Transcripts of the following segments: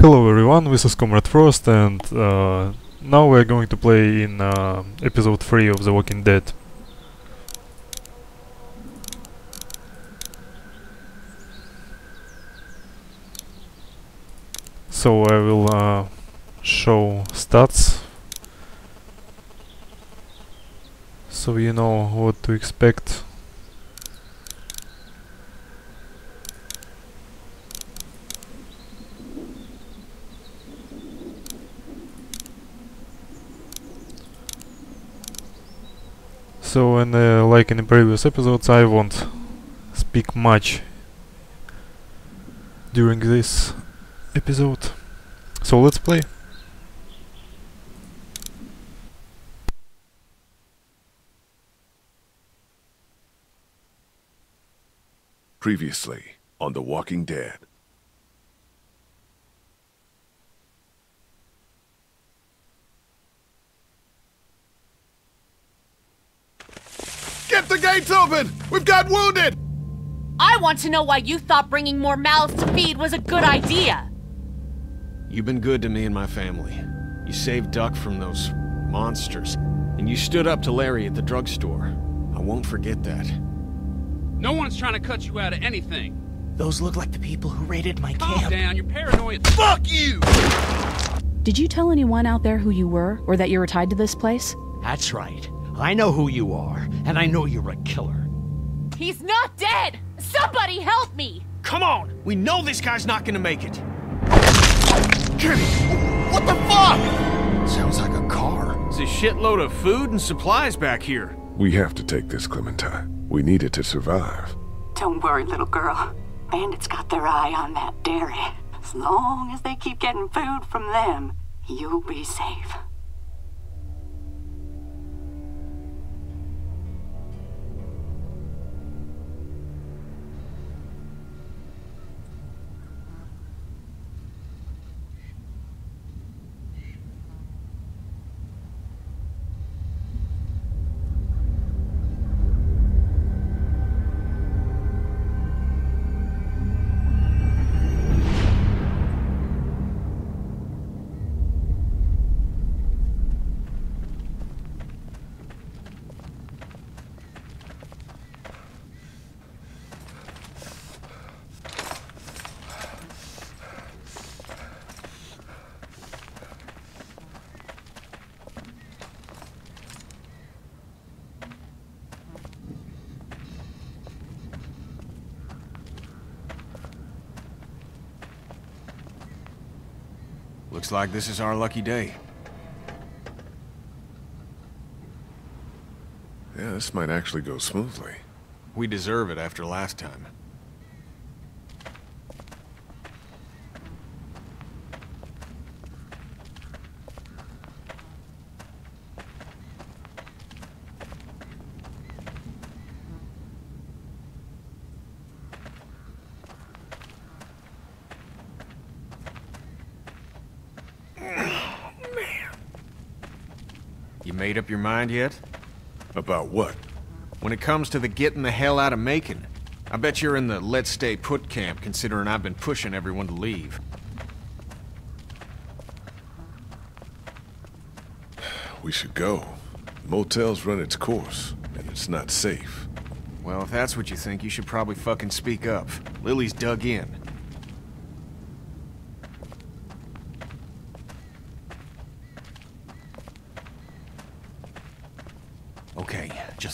Hello everyone, this is Comrade Frost and uh, now we're going to play in uh, episode 3 of The Walking Dead. So I will uh, show stats so you know what to expect. So, and uh, like in the previous episodes, I won't speak much during this episode. So let's play. Previously on The Walking Dead. Get the gates open! We've got wounded! I want to know why you thought bringing more mouths to feed was a good idea. You've been good to me and my family. You saved Duck from those monsters, and you stood up to Larry at the drugstore. I won't forget that. No one's trying to cut you out of anything. Those look like the people who raided my Calm camp. down, you're paranoid. Fuck you! Did you tell anyone out there who you were, or that you were tied to this place? That's right. I know who you are, and I know you're a killer. He's not dead! Somebody help me! Come on! We know this guy's not gonna make it! What the fuck? Sounds like a car. There's a shitload of food and supplies back here. We have to take this, Clementine. We need it to survive. Don't worry, little girl. Bandits got their eye on that dairy. As long as they keep getting food from them, you'll be safe. Looks like this is our lucky day. Yeah, this might actually go smoothly. We deserve it after last time. You made up your mind yet? About what? When it comes to the getting the hell out of Macon, I bet you're in the let's stay put camp considering I've been pushing everyone to leave. We should go. Motel's run its course, and it's not safe. Well, if that's what you think, you should probably fucking speak up. Lily's dug in.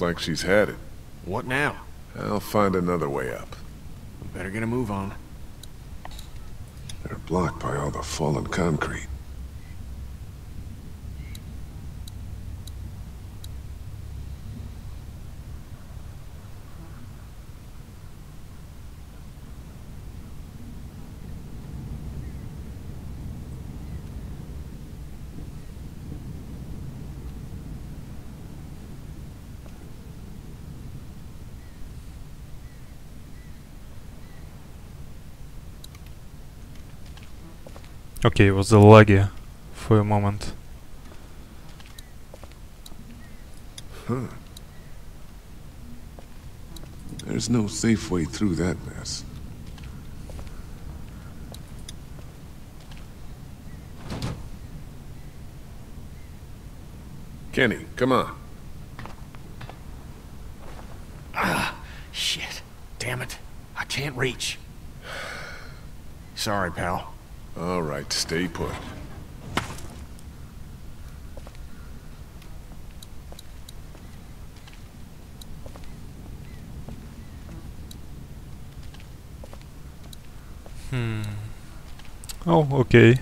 Looks like she's had it. What now? I'll find another way up. Better get a move on. They're blocked by all the fallen concrete. Okay, it was the laggy for a moment. Huh. There's no safe way through that mess. Kenny, come on. Ah, shit. Damn it. I can't reach. Sorry, pal. All right, stay put. Hmm. Oh, okay.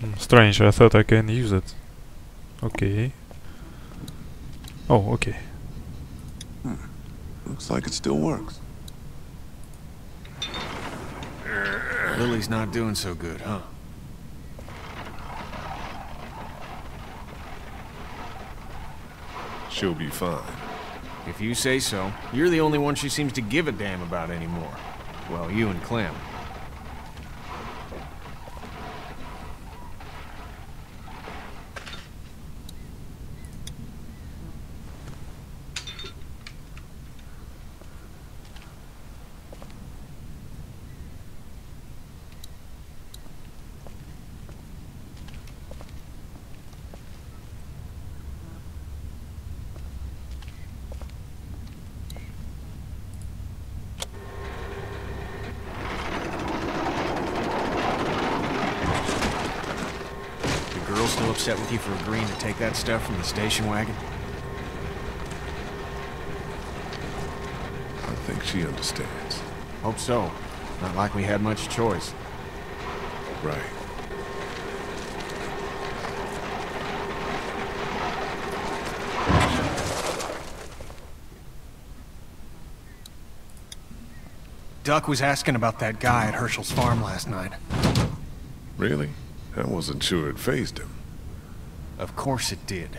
Hmm, Strange, I thought I can use it. Okay. Oh, okay. Hmm. Looks like it still works. Lily's not doing so good, huh? She'll be fine. If you say so. You're the only one she seems to give a damn about anymore. Well, you and Clem. The girl still upset with you for agreeing to take that stuff from the station wagon? I think she understands. Hope so. Not like we had much choice. Right. Duck was asking about that guy at Hershel's farm last night. Really? I wasn't sure it phased him. Of course it did.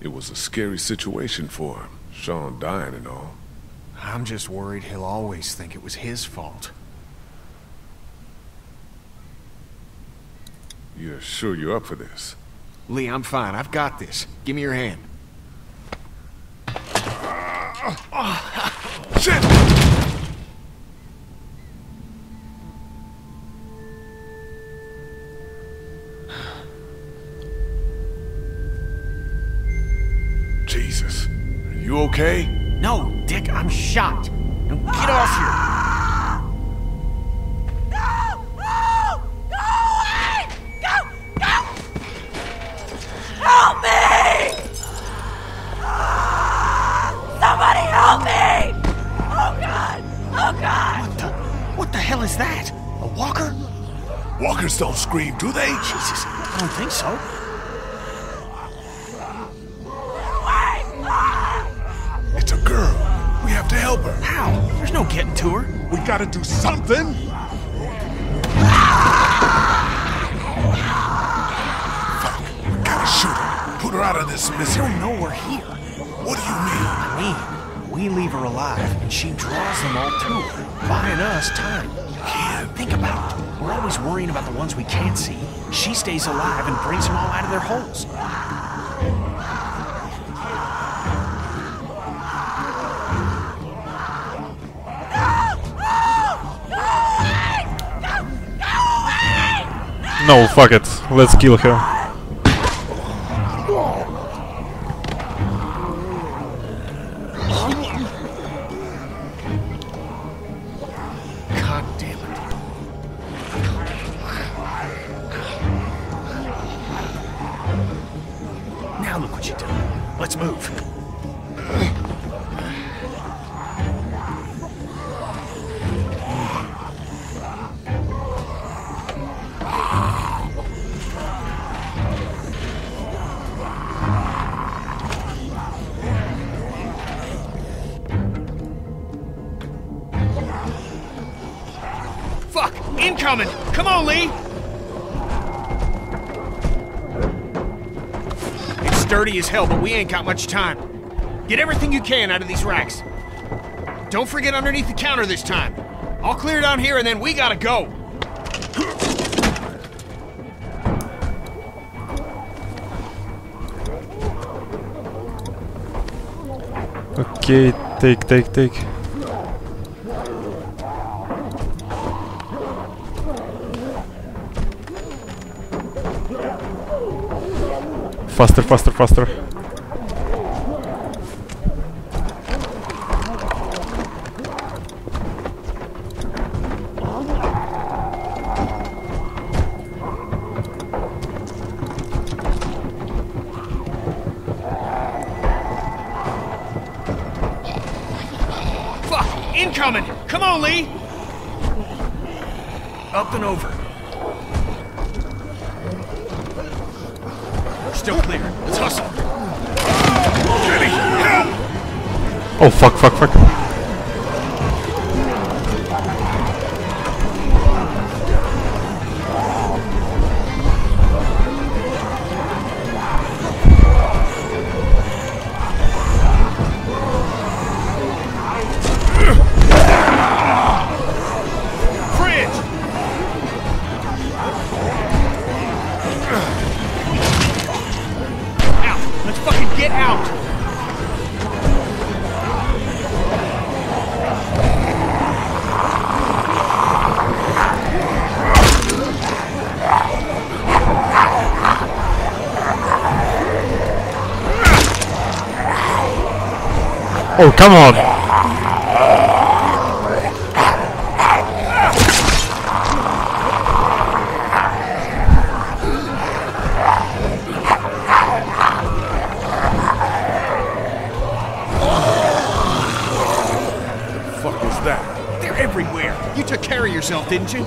It was a scary situation for him. Shawn dying and all. I'm just worried he'll always think it was his fault. You're sure you're up for this? Lee, I'm fine. I've got this. Give me your hand. Ah! Okay? No, Dick, I'm shot. Now get off here. No! No! Go away! Go! Go! Help me! Somebody help me! Oh God! Oh God! What the, what the hell is that? A walker? Walkers don't scream, do they? Jesus, I don't think so. She alive and brings them all out of their holes. No, fuck it. Let's kill her. Much time. Get everything you can out of these racks. Don't forget underneath the counter this time. I'll clear down here and then we gotta go. Okay, take, take, take. Faster, faster, faster. Come on! Fuck is that? They're everywhere! You took care of yourself, didn't you?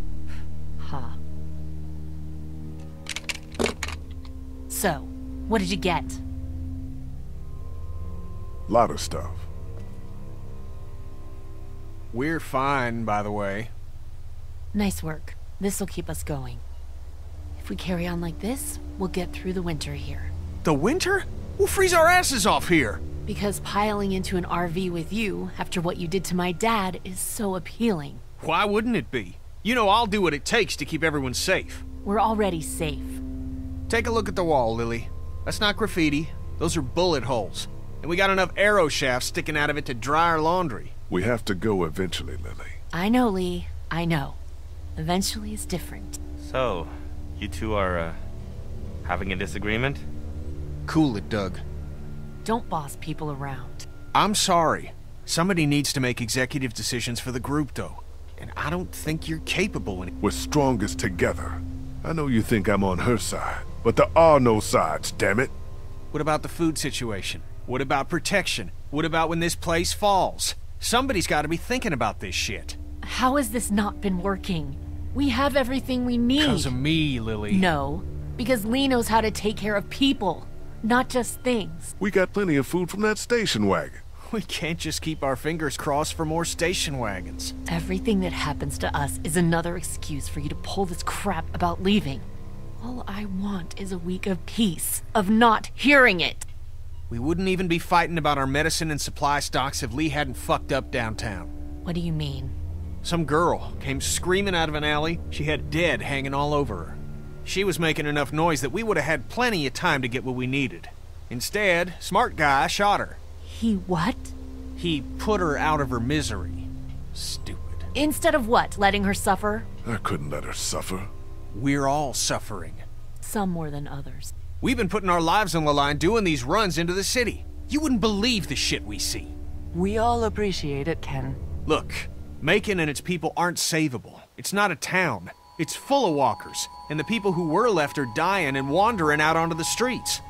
So, what did you get? Lot of stuff. We're fine, by the way. Nice work. This'll keep us going. If we carry on like this, we'll get through the winter here. The winter? We'll freeze our asses off here. Because piling into an RV with you, after what you did to my dad, is so appealing. Why wouldn't it be? You know I'll do what it takes to keep everyone safe. We're already safe. Take a look at the wall, Lily. That's not graffiti. Those are bullet holes. And we got enough arrow shafts sticking out of it to dry our laundry. We have to go eventually, Lily. I know, Lee. I know. Eventually is different. So, you two are, uh, having a disagreement? Cool it, Doug. Don't boss people around. I'm sorry. Somebody needs to make executive decisions for the group, though. And I don't think you're capable in We're strongest together. I know you think I'm on her side, but there are no sides, damn it. What about the food situation? What about protection? What about when this place falls? Somebody's got to be thinking about this shit. How has this not been working? We have everything we need. Because of me, Lily. No, because Lee knows how to take care of people, not just things. We got plenty of food from that station wagon. We can't just keep our fingers crossed for more station wagons. Everything that happens to us is another excuse for you to pull this crap about leaving. All I want is a week of peace, of not hearing it. We wouldn't even be fighting about our medicine and supply stocks if Lee hadn't fucked up downtown. What do you mean? Some girl came screaming out of an alley. She had dead hanging all over her. She was making enough noise that we would have had plenty of time to get what we needed. Instead, smart guy shot her. He what? He put her out of her misery. Stupid. Instead of what? Letting her suffer? I couldn't let her suffer. We're all suffering. Some more than others. We've been putting our lives on the line doing these runs into the city. You wouldn't believe the shit we see. We all appreciate it, Ken. Look, Macon and its people aren't savable. It's not a town. It's full of walkers, and the people who were left are dying and wandering out onto the streets.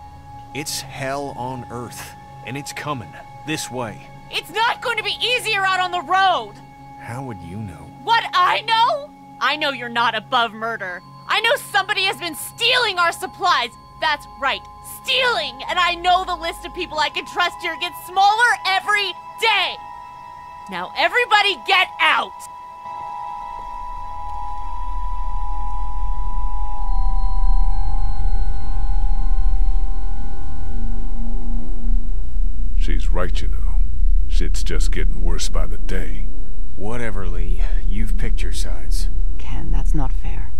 It's hell on earth, and it's coming this way. It's not going to be easier out on the road! How would you know? What I know? I know you're not above murder. I know somebody has been stealing our supplies. That's right, stealing! And I know the list of people I can trust here gets smaller every day! Now, everybody get out! She's right, you know. Shit's just getting worse by the day. Whatever, Lee. You've picked your sides. Ken, that's not fair.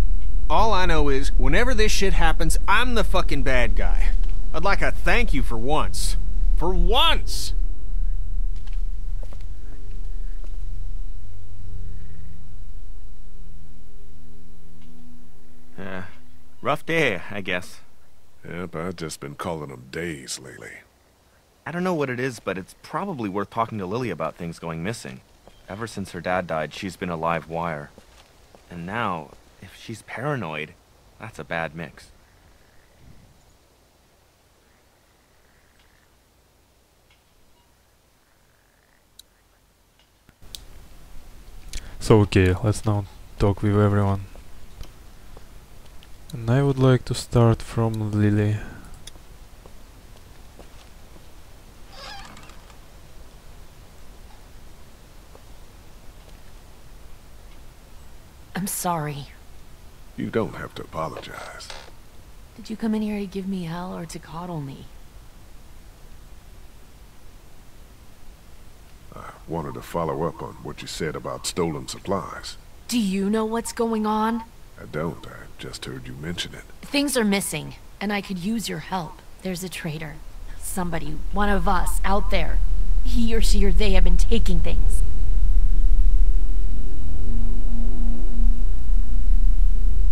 All I know is, whenever this shit happens, I'm the fucking bad guy. I'd like a thank you for once. For once! Uh, rough day, I guess. Yep, I've just been calling them days lately. I don't know what it is, but it's probably worth talking to Lily about things going missing. Ever since her dad died, she's been a live wire. And now, if she's paranoid, that's a bad mix. So okay, let's now talk with everyone. And I would like to start from Lily. I'm sorry. You don't have to apologize. Did you come in here to give me hell or to coddle me? I wanted to follow up on what you said about stolen supplies. Do you know what's going on? I don't. I just heard you mention it. Things are missing, and I could use your help. There's a traitor. Somebody, one of us, out there. He or she or they have been taking things.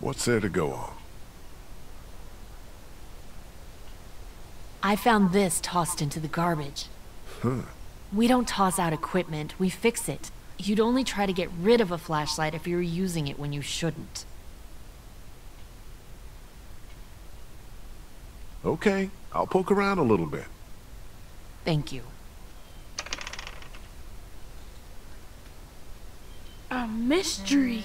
What's there to go on? I found this tossed into the garbage. Huh. We don't toss out equipment, we fix it. You'd only try to get rid of a flashlight if you were using it when you shouldn't. Okay, I'll poke around a little bit. Thank you. A mystery.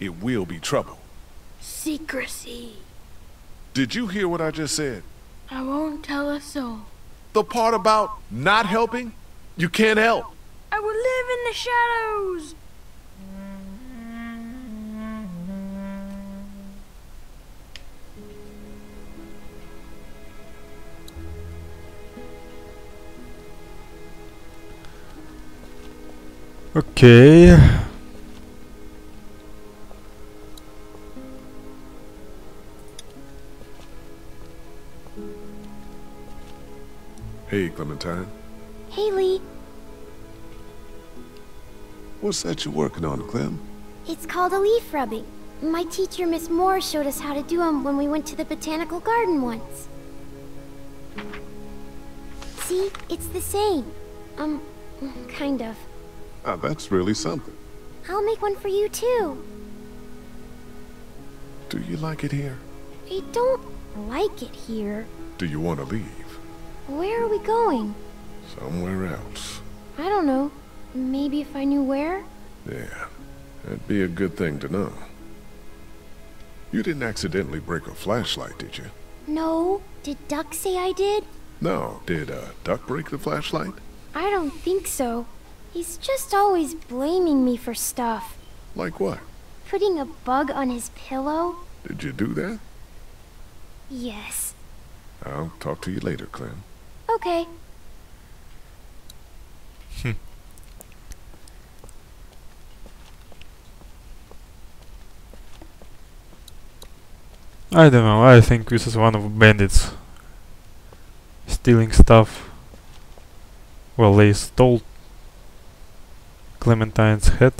it will be trouble. Secrecy. Did you hear what I just said? I won't tell a soul. The part about not helping? You can't help. I will live in the shadows. Okay. Hey, Clementine. Haley, What's that you're working on, Clem? it's called a leaf rubbing. My teacher, Miss Moore, showed us how to do them when we went to the botanical garden once. See, it's the same. Um, kind of. Ah, that's really something. I'll make one for you too. Do you like it here? I don't like it here. Do you want to leave? Where are we going? Somewhere else. I don't know. Maybe if I knew where? Yeah, that'd be a good thing to know. You didn't accidentally break a flashlight, did you? No. Did Duck say I did? No. Did uh, Duck break the flashlight? I don't think so. He's just always blaming me for stuff. Like what? Putting a bug on his pillow? Did you do that? Yes. I'll talk to you later, Clem. Okay. I don't know, I think this is one of bandits stealing stuff. Well, they stole Clementine's head.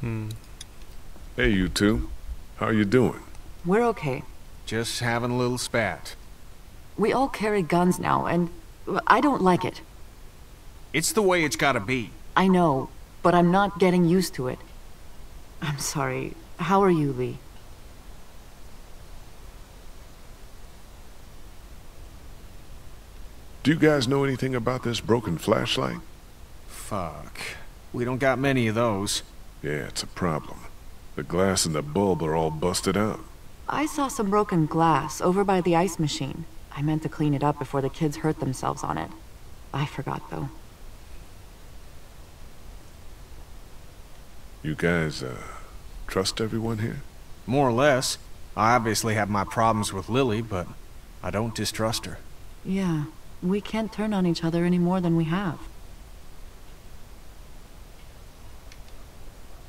Hmm. Hey, you two. How are you doing? We're okay. Just having a little spat. We all carry guns now, and I don't like it. It's the way it's gotta be. I know, but I'm not getting used to it. I'm sorry. How are you, Lee? Do you guys know anything about this broken flashlight? Fuck. We don't got many of those. Yeah, it's a problem. The glass and the bulb are all busted out. I saw some broken glass over by the ice machine. I meant to clean it up before the kids hurt themselves on it. I forgot, though. You guys, uh, trust everyone here? More or less. I obviously have my problems with Lily, but I don't distrust her. Yeah, we can't turn on each other any more than we have.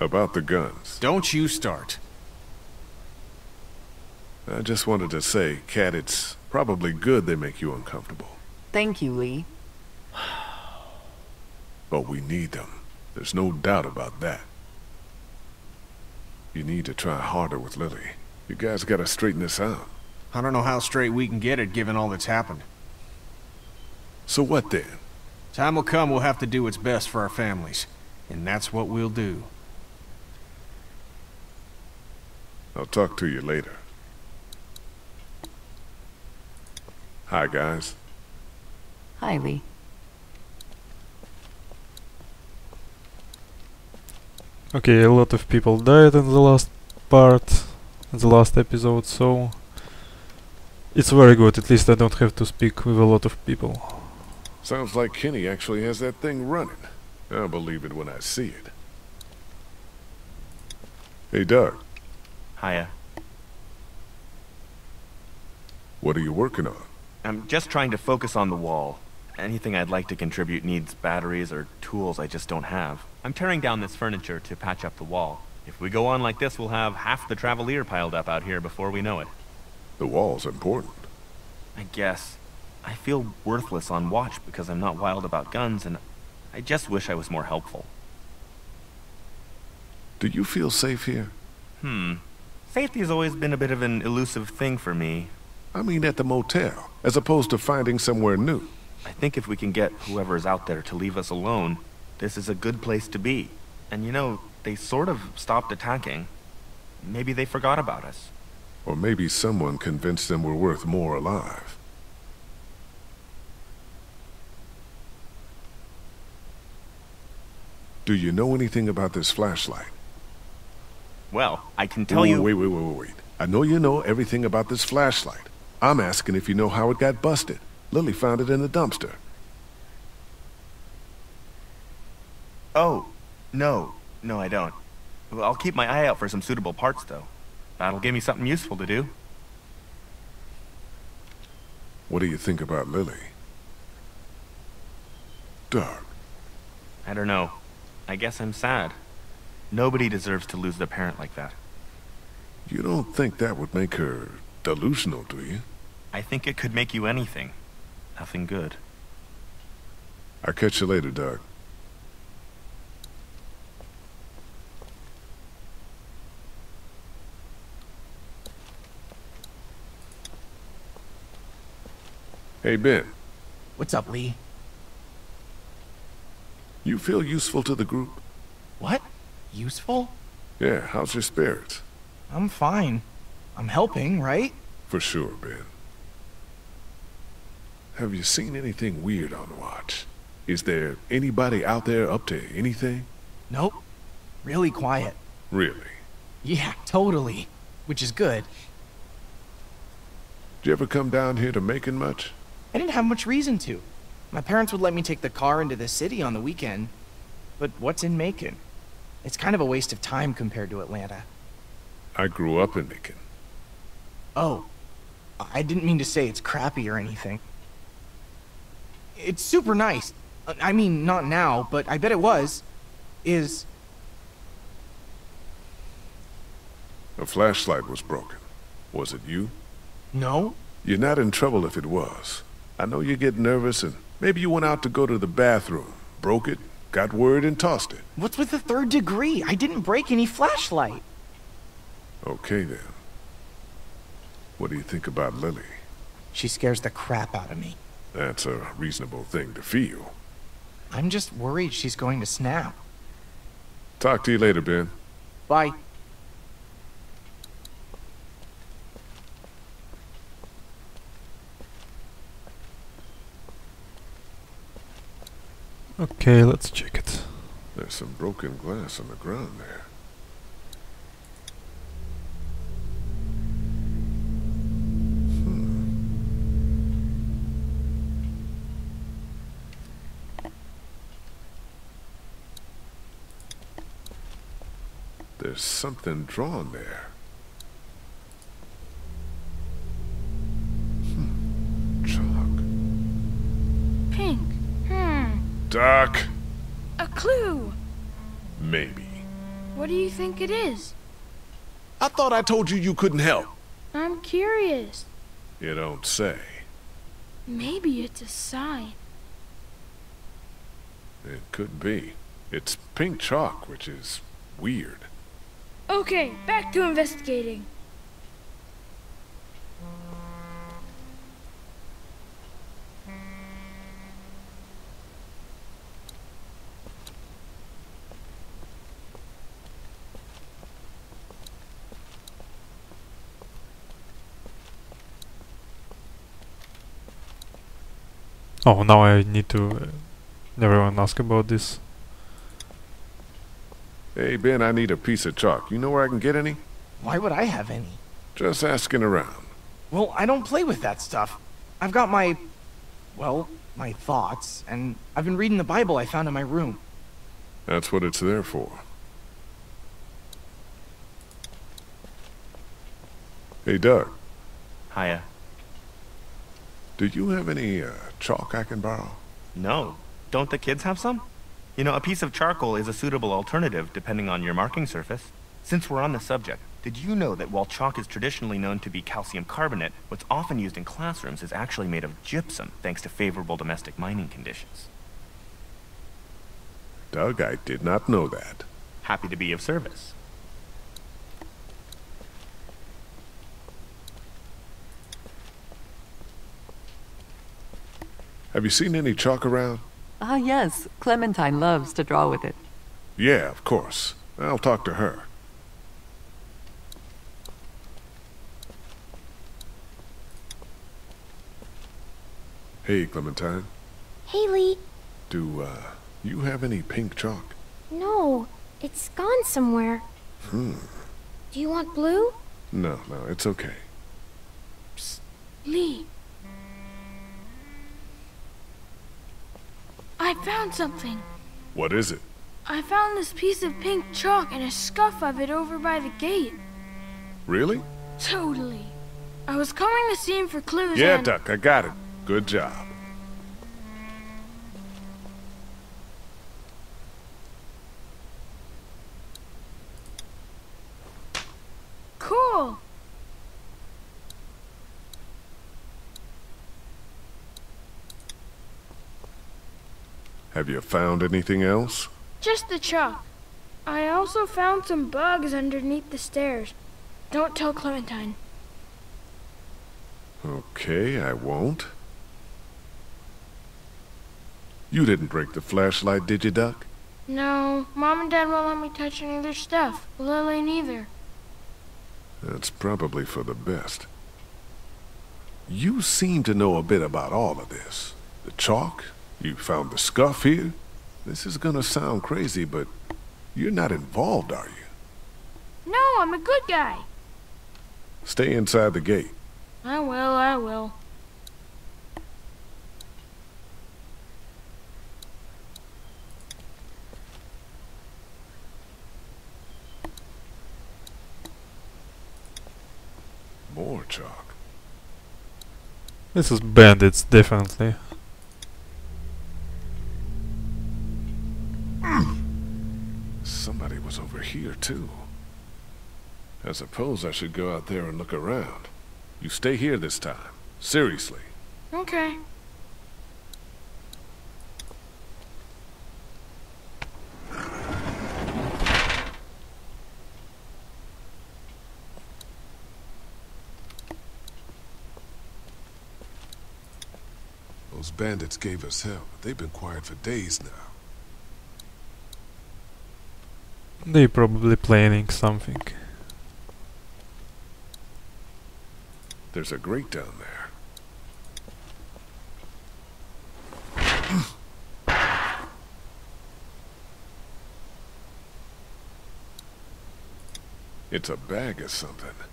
About the guns. Don't you start. I just wanted to say, Cat, it's probably good they make you uncomfortable. Thank you, Lee. But we need them. There's no doubt about that. You need to try harder with Lily. You guys gotta straighten this out. I don't know how straight we can get it given all that's happened. So what then? Time will come we'll have to do what's best for our families. And that's what we'll do. I'll talk to you later. Hi, guys. Hi, Lee. Okay, a lot of people died in the last part, in the last episode, so it's very good. At least I don't have to speak with a lot of people. Sounds like Kenny actually has that thing running. I'll believe it when I see it. Hey, Doug, Hiya. what are you working on? I'm just trying to focus on the wall. Anything I'd like to contribute needs batteries or tools I just don't have. I'm tearing down this furniture to patch up the wall. If we go on like this, we'll have half the Travelier piled up out here before we know it. The wall's important. I guess. I feel worthless on watch because I'm not wild about guns, and I just wish I was more helpful. Do you feel safe here? Hmm. Safety has always been a bit of an elusive thing for me. I mean at the motel, as opposed to finding somewhere new. I think if we can get whoever's out there to leave us alone, this is a good place to be. And you know, they sort of stopped attacking. Maybe they forgot about us. Or maybe someone convinced them we're worth more alive. Do you know anything about this flashlight? Well, I can tell Ooh, you... Wait, wait, wait, wait, wait. I know you know everything about this flashlight. I'm asking if you know how it got busted. Lily found it in the dumpster. Oh, no. No, I don't. I'll keep my eye out for some suitable parts, though. That'll give me something useful to do. What do you think about Lily? Doug. I don't know. I guess I'm sad. Nobody deserves to lose their parent like that. You don't think that would make her delusional, do you? I think it could make you anything. Nothing good. I'll catch you later, Doug. Hey, Ben. What's up, Lee? You feel useful to the group? What? Useful? Yeah, how's your spirits? I'm fine. I'm helping, right? For sure, Ben. Have you seen anything weird on the watch? Is there anybody out there up to anything? Nope. Really quiet. Really? Yeah, totally. Which is good. Did you ever come down here to Macon much? I didn't have much reason to. My parents would let me take the car into the city on the weekend. But what's in Macon? It's kind of a waste of time compared to Atlanta. I grew up in Macon. Oh. I didn't mean to say it's crappy or anything. It's super nice. I mean, not now, but I bet it was. Is... A flashlight was broken. Was it you? No. You're not in trouble if it was. I know you get nervous and maybe you went out to go to the bathroom, broke it, got word and tossed it. What's with the third degree? I didn't break any flashlight. Okay then. What do you think about Lily? She scares the crap out of me. That's a reasonable thing to feel. I'm just worried she's going to snap. Talk to you later, Ben. Bye. Okay, let's check it. There's some broken glass on the ground there. Hmm. There's something drawn there. Doc. A clue. Maybe. What do you think it is? I thought I told you you couldn't help. I'm curious. You don't say. Maybe it's a sign. It could be. It's pink chalk, which is weird. Okay, back to investigating. Oh, now I need to... Uh, everyone ask about this. Hey, Ben, I need a piece of chalk. You know where I can get any? Why would I have any? Just asking around. Well, I don't play with that stuff. I've got my... well, my thoughts, and I've been reading the Bible I found in my room. That's what it's there for. Hey, Doug. Hiya. Do you have any uh, chalk I can borrow? No. Don't the kids have some? You know, a piece of charcoal is a suitable alternative depending on your marking surface. Since we're on the subject, did you know that while chalk is traditionally known to be calcium carbonate, what's often used in classrooms is actually made of gypsum thanks to favorable domestic mining conditions? Doug, I did not know that. Happy to be of service. Have you seen any chalk around? Ah, yes. Clementine loves to draw with it. Yeah, of course. I'll talk to her. Hey, Clementine. Haley, Do, uh, you have any pink chalk? no, it's gone somewhere. Hmm. Do you want blue? No, no, it's okay. Lee. I found something. What is it? I found this piece of pink chalk and a scuff of it over by the gate. Really? Totally. I was coming to see him for clues Yeah, and... Duck, I got it. Good job. Cool. Have you found anything else? Just the chalk. I also found some bugs underneath the stairs. Don't tell Clementine. Okay, I won't. You didn't break the flashlight, did you, Duck? No, Mom and Dad won't let me touch any of their stuff. Lilly neither. That's probably for the best. You seem to know a bit about all of this. The chalk, you found the scuff here. This is gonna sound crazy, but you're not involved, are you? No, I'm a good guy. Stay inside the gate. I will, I will. More chalk. This is bandits, definitely. Somebody was over here, too. I suppose I should go out there and look around. You stay here this time. Seriously. Okay. Those bandits gave us hell, but they've been quiet for days now. They probably planning something. There's a grate down there. it's a bag of something.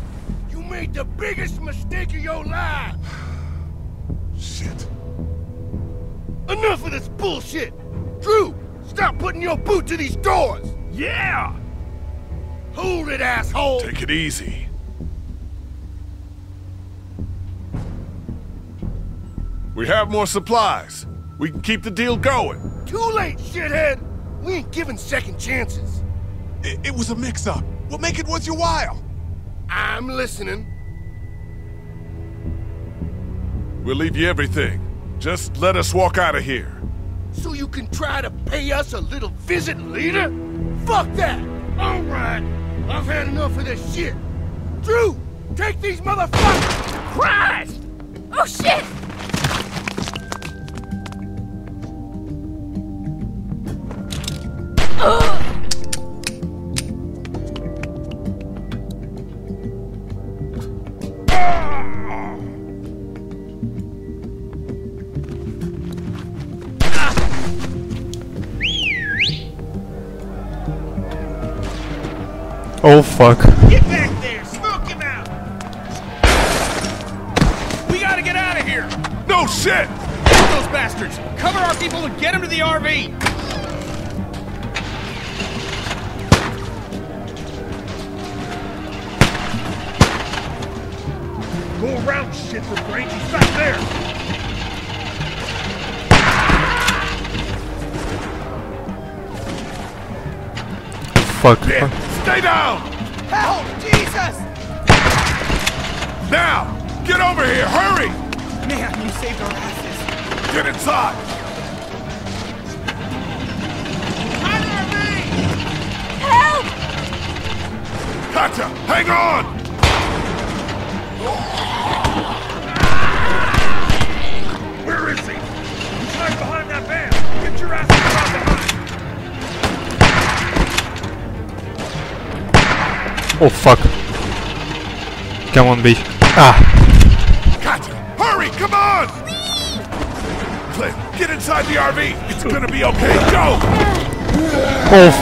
You made the biggest mistake of your life! Shit. Enough of this bullshit! Drew, stop putting your boot to these doors! Yeah! Hold it, asshole! Take it easy. We have more supplies. We can keep the deal going. Too late, shithead! We ain't giving second chances. It, it was a mix-up. We'll make it worth your while. I'm listening. We'll leave you everything. Just let us walk out of here. So you can try to pay us a little visit, leader? Fuck that! Alright, I've had enough of this shit. Drew! Take these motherfuckers! Christ! Oh shit! Oh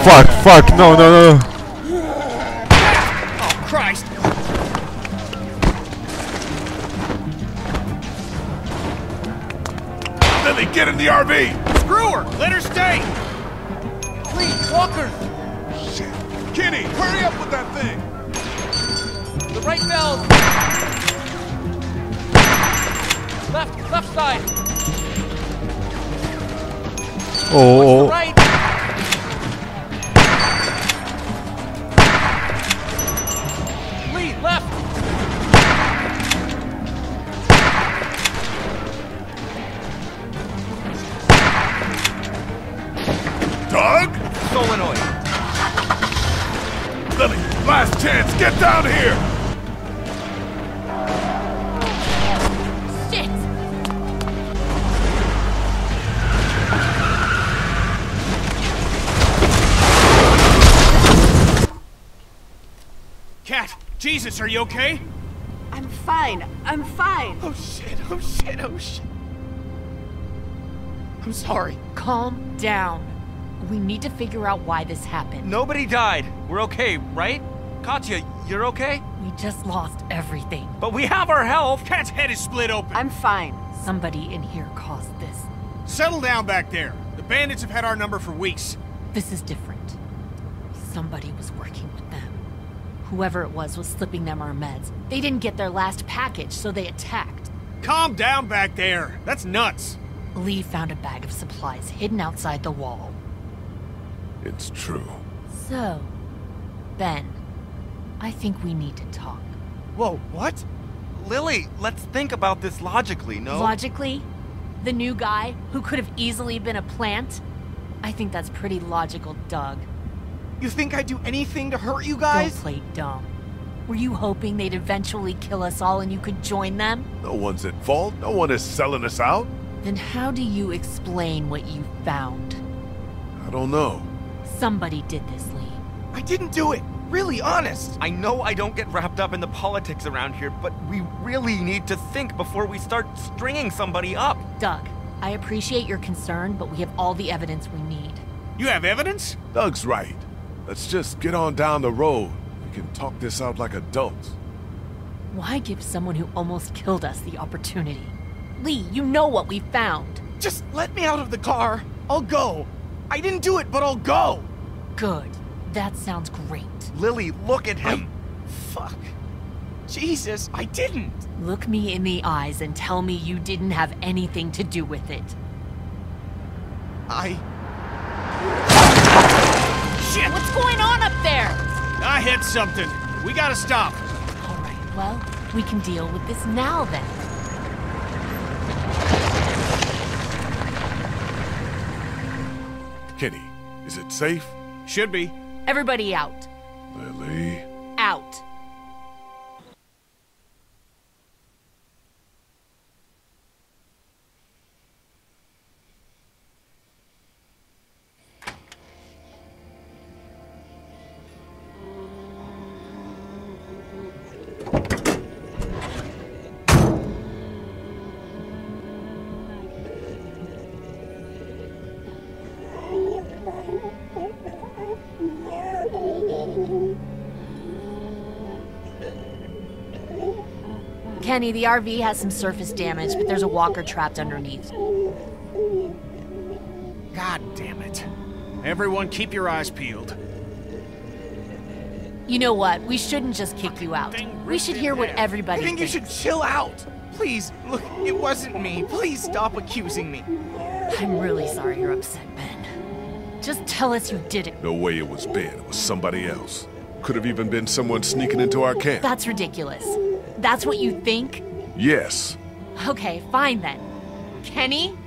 fuck, fuck, no, no, no. To figure out why this happened. Nobody died. We're okay, right? Katjaa, you're okay? We just lost everything. But we have our health. Cat's head is split open. I'm fine. Somebody in here caused this. Settle down back there. The bandits have had our number for weeks. This is different. Somebody was working with them. Whoever it was was slipping them our meds. They didn't get their last package, so they attacked. Calm down back there. That's nuts. Lee found a bag of supplies hidden outside the wall. It's true. So, Ben, I think we need to talk. Whoa, what? Lilly, let's think about this logically, no? Logically, the new guy who could have easily been a plant? I think that's pretty logical, Doug. You think I'd do anything to hurt you guys? Don't play dumb. Were you hoping they'd eventually kill us all and you could join them? No one's at fault. No one is selling us out. Then how do you explain what you found? I don't know. Somebody did this, Lee. I didn't do it. Really, honest. I know I don't get wrapped up in the politics around here, but we really need to think before we start stringing somebody up. Doug, I appreciate your concern, but we have all the evidence we need. You have evidence? Doug's right. Let's just get on down the road. We can talk this out like adults. Why give someone who almost killed us the opportunity? Lee, you know what we found. Just let me out of the car. I'll go. I didn't do it, but I'll go. Good. That sounds great. Lilly, look at him. Fuck. Jesus, I didn't. Look me in the eyes and tell me you didn't have anything to do with it. I. Shit! What's going on up there? I hit something. We gotta stop. All right, well, we can deal with this now then. Kenny, is it safe? Should be. Everybody out. Lilly. Out. Kenny, the RV has some surface damage, but there's a walker trapped underneath. God damn it. Everyone, keep your eyes peeled. You know what? We shouldn't just kick you out. We should hear what everybody I think you should chill out. Please, look, it wasn't me. Please stop accusing me. I'm really sorry you're upset, Ben. Just tell us you did it. No way it was Ben. It was somebody else. Could have even been someone sneaking into our camp. That's ridiculous. That's what you think? Yes. Okay, fine then. Kenny?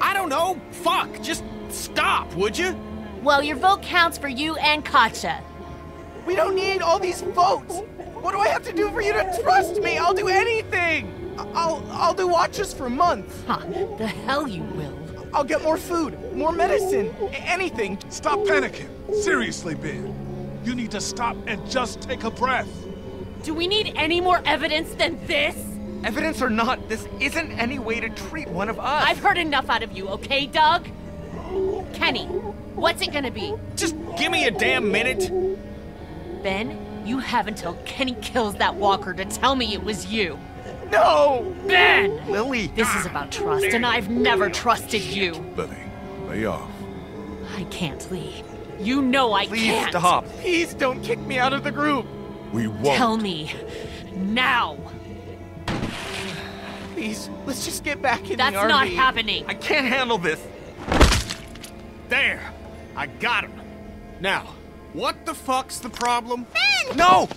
I don't know. Fuck. Just stop, would you? Well, your vote counts for you and Katjaa. We don't need all these votes. What do I have to do for you to trust me? I'll do anything. I- I'll I'll do watches for months. Huh? The hell you will. I'll get more food, more medicine, anything. Stop panicking. Seriously, Ben. You need to stop and just take a breath. Do we need any more evidence than this? Evidence or not, this isn't any way to treat one of us. I've heard enough out of you, okay, Doug? Kenny, what's it gonna be? Just give me a damn minute. Ben, you have until Kenny kills that walker to tell me it was you. No! Ben! Lilly! This is about trust, and I've never trusted you. Lilly, lay off. I can't, Lee. You know I Please can't. Please stop. Please don't kick me out of the group. We won't. Tell me. Now. Please, let's just get back in That's the RV. not happening. I can't handle this. There. I got him. Now, what the fuck's the problem? Ben! No!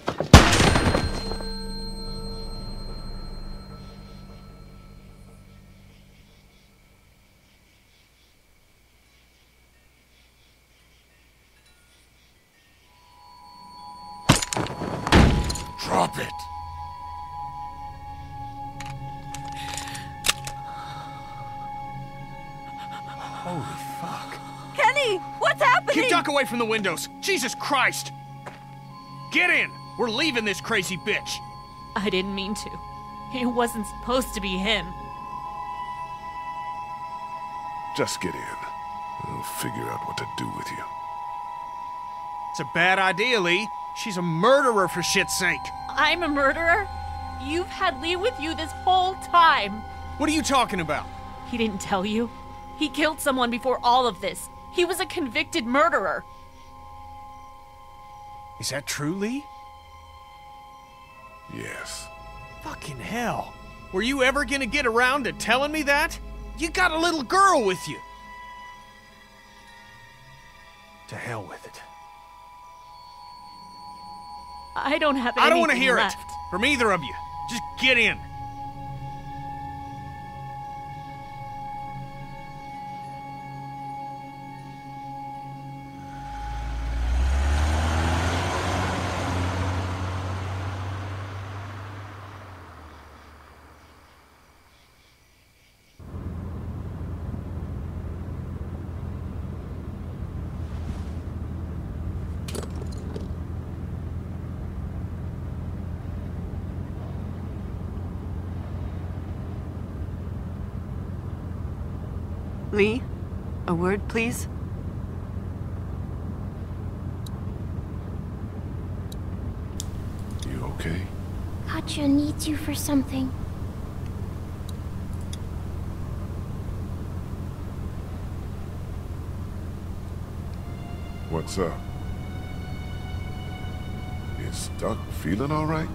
Away from the windows. Jesus Christ. Get in. We're leaving this crazy bitch. I didn't mean to. It wasn't supposed to be him. Just get in. We'll figure out what to do with you. It's a bad idea, Lee. She's a murderer for shit's sake. I'm a murderer? You've had Lee with you this whole time. What are you talking about? He didn't tell you. He killed someone before all of this. He was a convicted murderer. Is that true, Lee? Yes. Fucking hell. Were you ever gonna get around to telling me that? You got a little girl with you. To hell with it. I don't have any. I don't want want to hear it from either of you. Just get in. Please? You okay? Katjaa needs you for something. What's up? Is Duck feeling all right?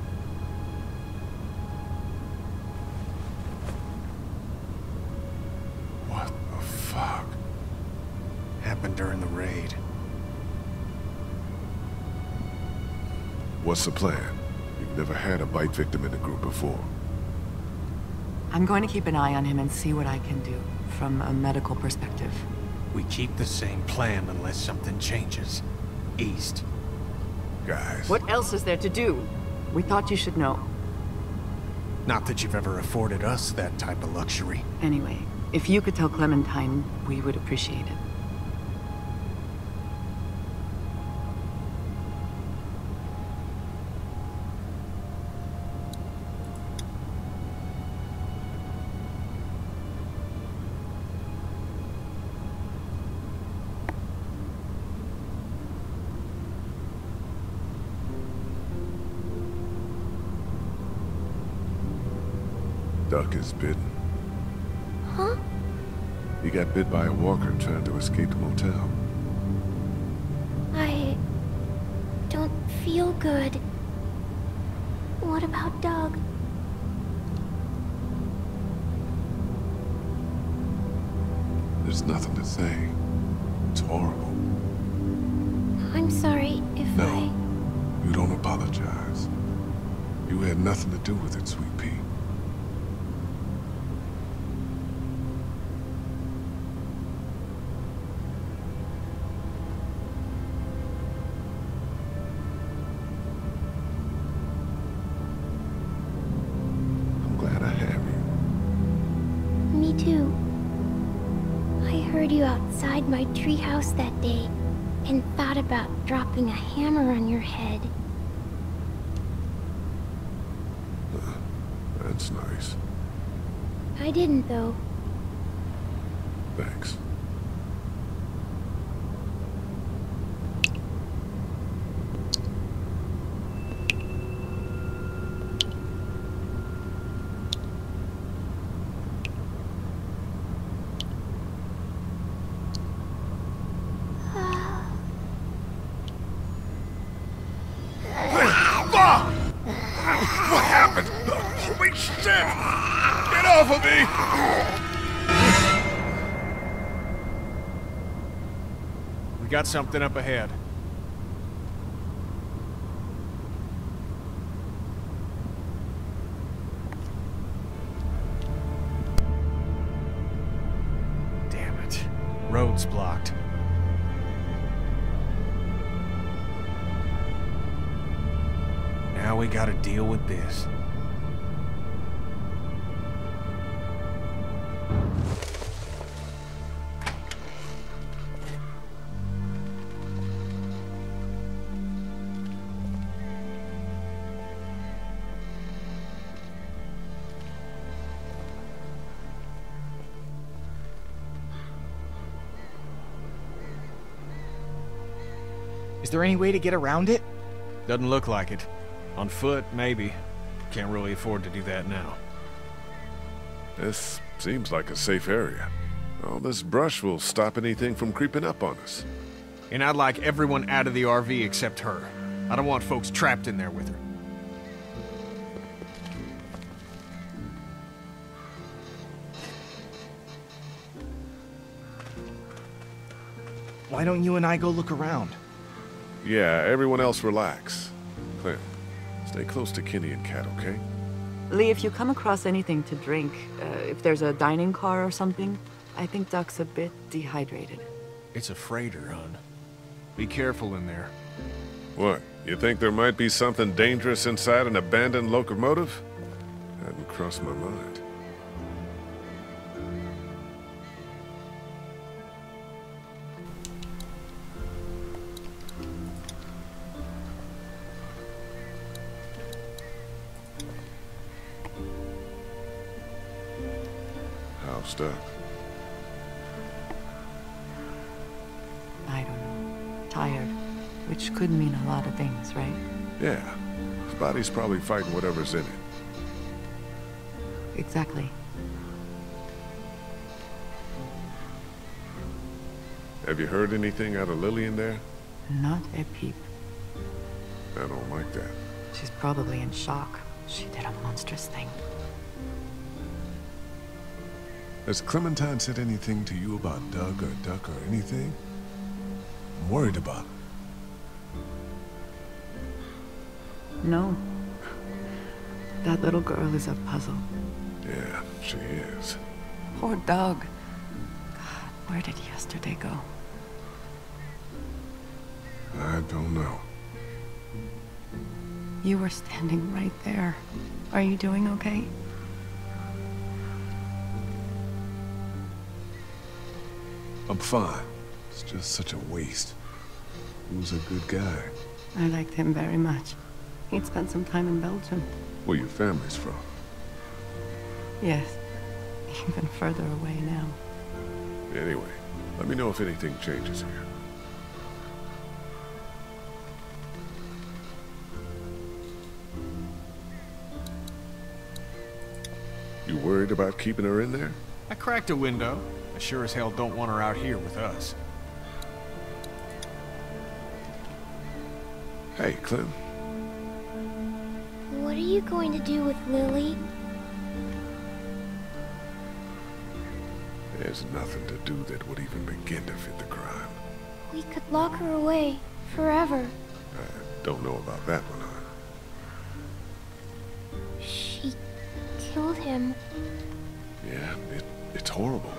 What's the plan? You've never had a bite victim in the group before. I'm going to keep an eye on him and see what I can do from a medical perspective. We keep the same plan unless something changes. East. Guys. What else is there to do? We thought you should know. Not that you've ever afforded us that type of luxury. Anyway, if you could tell Clementine, we would appreciate it. Is bitten. Huh? He got bit by a walker trying to escape the motel. I don't feel good. What about Doug? There's nothing to say. It's horrible. I'm sorry if I. No. You don't apologize. You had nothing to do with it, Sweet Pea. Treehouse that day and thought about dropping a hammer on your head. That's nice. I didn't, though. Thanks. Fuck! What happened? Holy shit! Get off of me! We got something up ahead. Damn it. Road's blocked. Now we gotta deal with this. Is there any way to get around it? Doesn't look like it. On foot, maybe. Can't really afford to do that now. This seems like a safe area. All this brush will stop anything from creeping up on us. And I'd like everyone out of the RV except her. I don't want folks trapped in there with her. Why don't you and I go look around? Yeah, everyone else relax. Clint, stay close to Kenny and Kat, okay? Lee, if you come across anything to drink, uh, if there's a dining car or something, I think Duck's a bit dehydrated. It's a freighter, hon. Be careful in there. What? You think there might be something dangerous inside an abandoned locomotive? Hadn't crossed my mind. A lot of things, right? Yeah. His body's probably fighting whatever's in it. Exactly. Have you heard anything out of Lillian there? Not a peep. I don't like that. She's probably in shock. She did a monstrous thing. Has Clementine said anything to you about Doug or Duck or anything? I'm worried about him. No. That little girl is a puzzle. Yeah, she is. Poor Doug. God, where did yesterday go? I don't know. You were standing right there. Are you doing okay? I'm fine. It's just such a waste. He was a good guy. I liked him very much. He'd spent some time in Belgium. Where your family's from? Yes. Even further away now. Anyway, let me know if anything changes here. You You worried about keeping her in there? I cracked a window. I sure as hell don't want her out here with us. Hey, Clem. What are you going to do with Lilly? There's nothing to do that would even begin to fit the crime. We could lock her away forever. I don't know about that one, hon. She killed him. Yeah, it, it's horrible.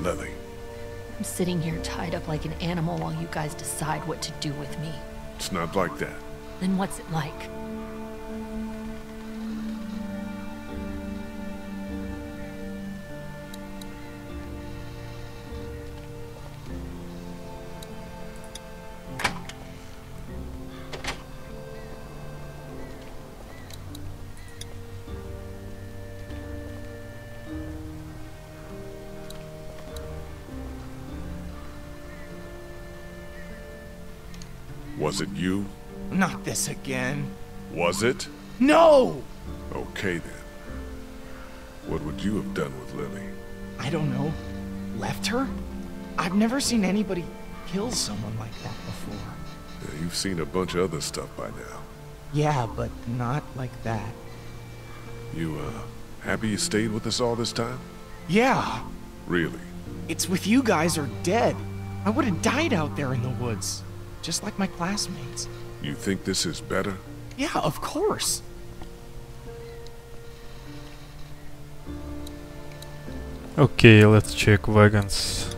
Lilly. I'm sitting here tied up like an animal while you guys decide what to do with me. It's not like that. Then what's it like? Was it you? Not this again. Was it? No! Okay then. What would you have done with Lilly? I don't know. Left her? I've never seen anybody kill someone like that before. Yeah, you've seen a bunch of other stuff by now. Yeah, but not like that. You, uh, happy you stayed with us all this time? Yeah, Really? it's with you guys or dead. I would have died out there in the woods, just like my classmates. You think this is better? Yeah, of course. Okay, let's check wagons.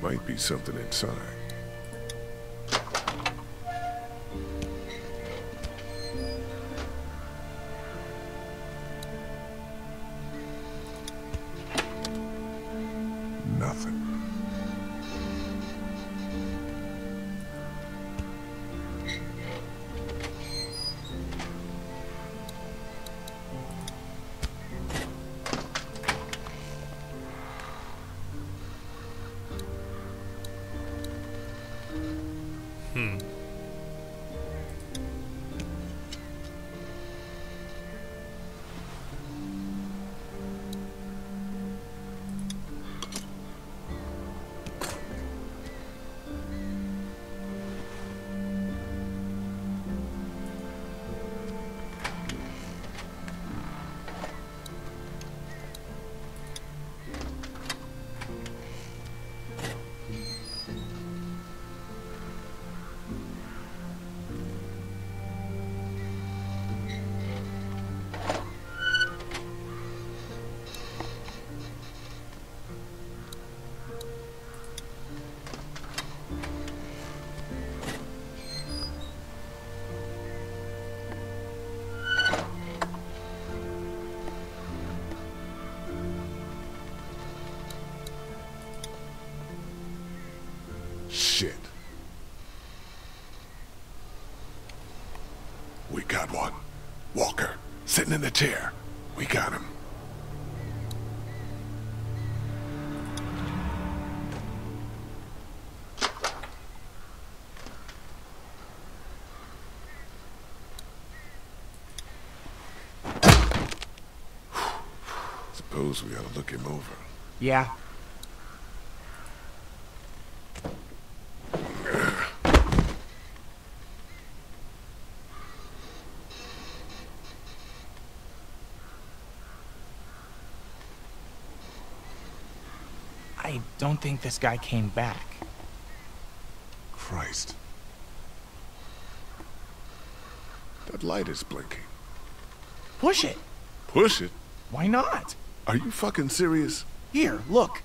Might be something inside. Suppose we ought to look him over. Yeah. I don't think this guy came back. Christ. That light is blinking. Push it. Push it? Why not? Are you fucking serious? Here, look.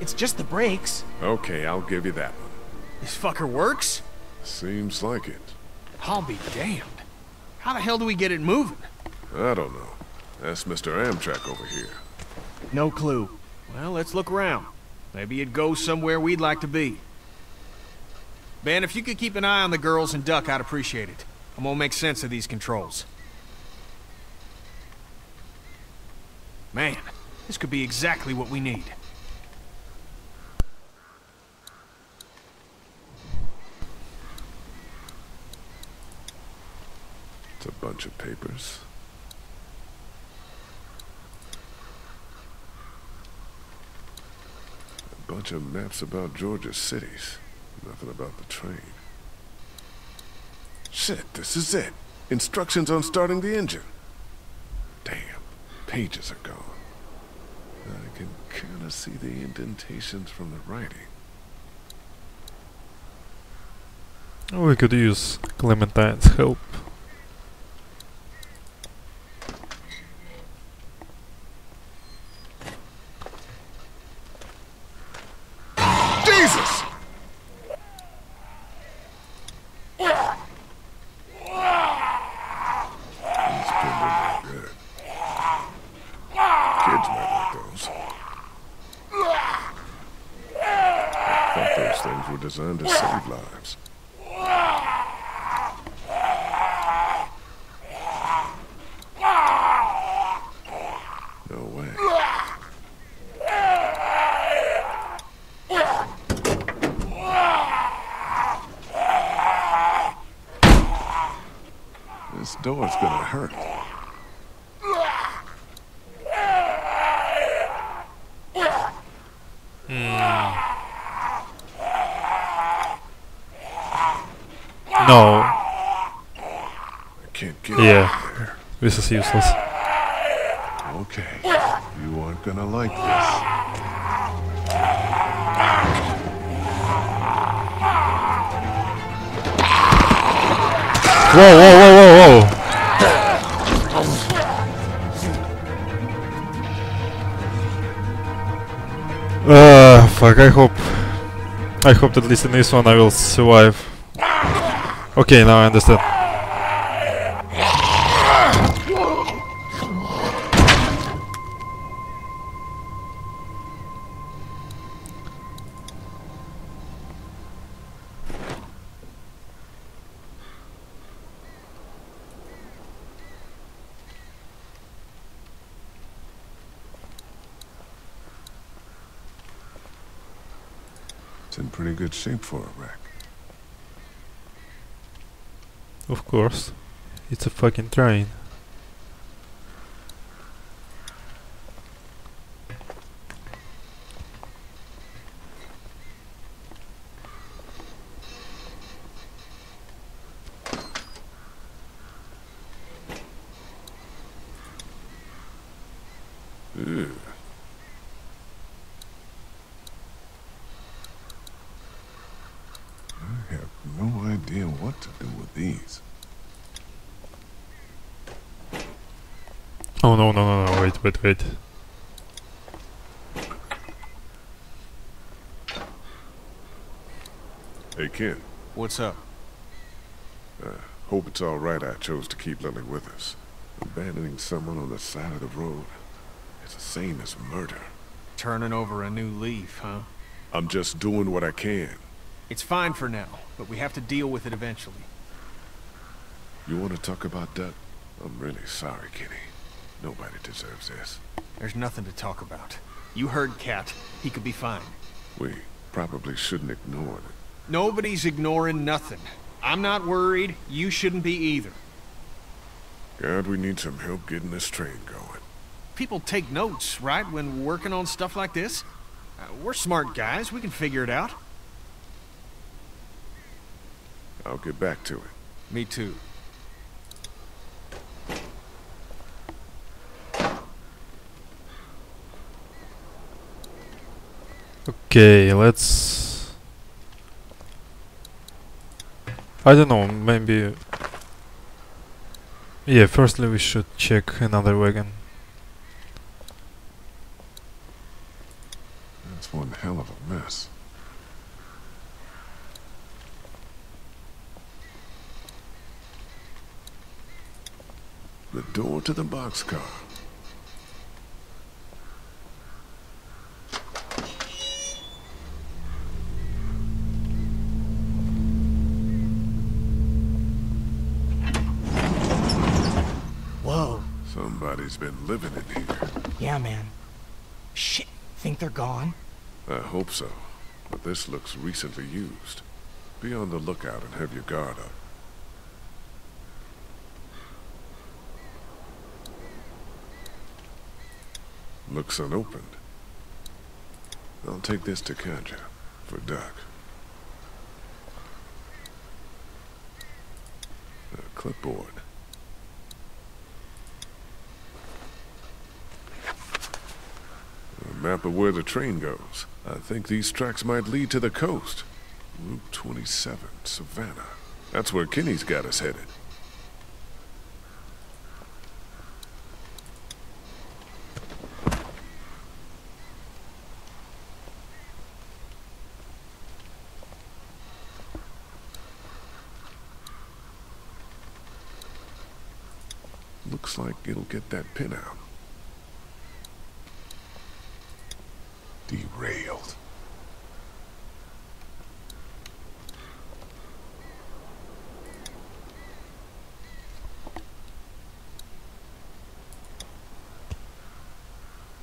It's just the brakes. Okay, I'll give you that one. This fucker works? Seems like it. I'll be damned. How the hell do we get it moving? I don't know. That's Mr. Amtrak over here. No clue. Well, let's look around. Maybe it goes somewhere we'd like to be. Ben, if you could keep an eye on the girls and Duck, I'd appreciate it. I'm gonna make sense of these controls. Man, this could be exactly what we need. It's a bunch of papers. A bunch of maps about Georgia's cities. Nothing about the train. Shit, this is it. Instructions on starting the engine. Damn, pages are gone. I can kinda see the indentations from the writing. Oh, we could use Clementine's help. Jesus! These pendants are good. Kids might like those. I thought those things were designed to save lives. No way. This door's gonna hurt. No. I can't get Yeah. out there. This is useless. Okay. You aren't gonna like this. Whoa, whoa, whoa, whoa, whoa! Uh, fuck, I hope... I hope that at least in this one I will survive. Okay, now I understand. Good shape for a wreck. Of course. It's a fucking train. Ew. I have no idea what to do with these. Oh no, no, no, no, wait, wait, wait. Hey, Ken. What's up? Uh, hope it's all right I chose to keep Lilly with us. Abandoning someone on the side of the road is the same as murder. Turning over a new leaf, huh? I'm just doing what I can. It's fine for now, but we have to deal with it eventually. You want to talk about Duck? I'm really sorry, Kenny. Nobody deserves this. There's nothing to talk about. You heard Cat. He could be fine. We probably shouldn't ignore it. Nobody's ignoring nothing. I'm not worried. You shouldn't be either. God, we need some help getting this train going. People take notes, right, when working on stuff like this? Uh, we're smart guys. We can figure it out. I'll get back to it. Me too. Okay, let's... I don't know, maybe... Yeah, firstly we should check another wagon. That's one hell of a mess. The door to the boxcar. Whoa. Somebody's been living in here. Yeah, man. Shit. Think they're gone? I hope so, but this looks recently used. Be on the lookout and have your guard up. Looks unopened. I'll take this to Katjaa for Duck. A clipboard. A map of where the train goes. I think these tracks might lead to the coast. Route 27, Savannah. That's where Kenny's got us headed. Looks like it'll get that pin out. Derailed.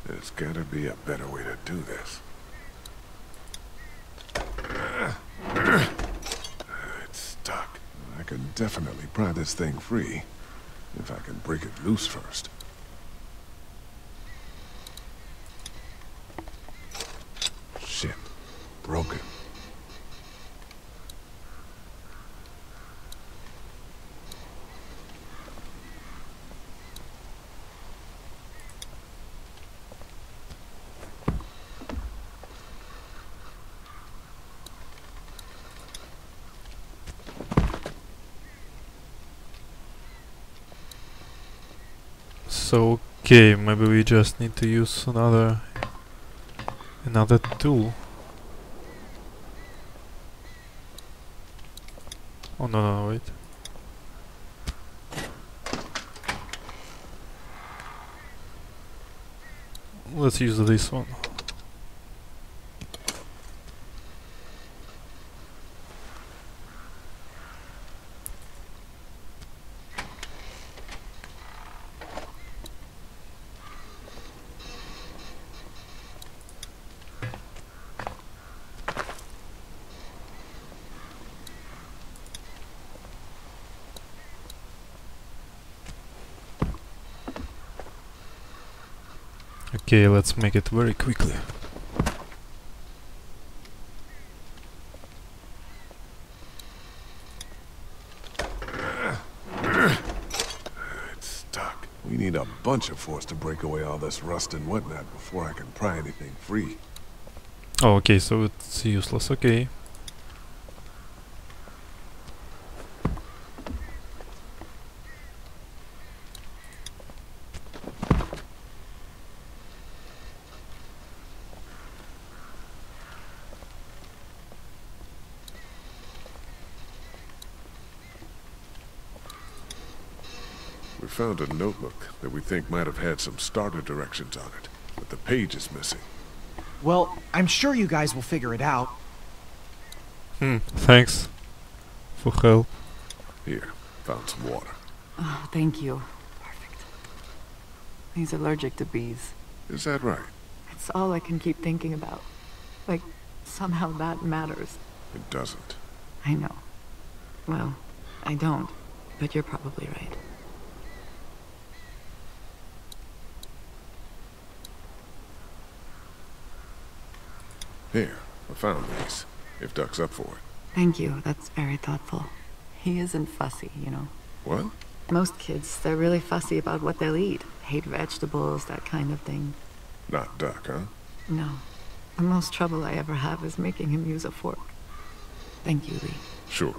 There's gotta be a better way to do this. It's stuck. I can definitely pry this thing free. If I can break it loose first. Shit. Broken. So okay, maybe we just need to use another another tool. Oh no no no wait. Let's use this one. Okay, let's make it very quickly. It's stuck. We need a bunch of force to break away all this rust and whatnot before I can pry anything free. Oh, okay, so it's useless. Okay. We found a notebook that we think might have had some starter directions on it, but the page is missing. Well, I'm sure you guys will figure it out. Hmm, thanks for help. Here, found some water. Oh, thank you. Perfect. He's allergic to bees. Is that right? It's all I can keep thinking about. Like, somehow that matters. It doesn't. I know. Well, I don't, but you're probably right. Here, I found these. If Duck's up for it. Thank you, that's very thoughtful. He isn't fussy, you know. What? Most kids, they're really fussy about what they'll eat. Hate vegetables, that kind of thing. Not Duck, huh? No. The most trouble I ever have is making him use a fork. Thank you, Lee. Sure.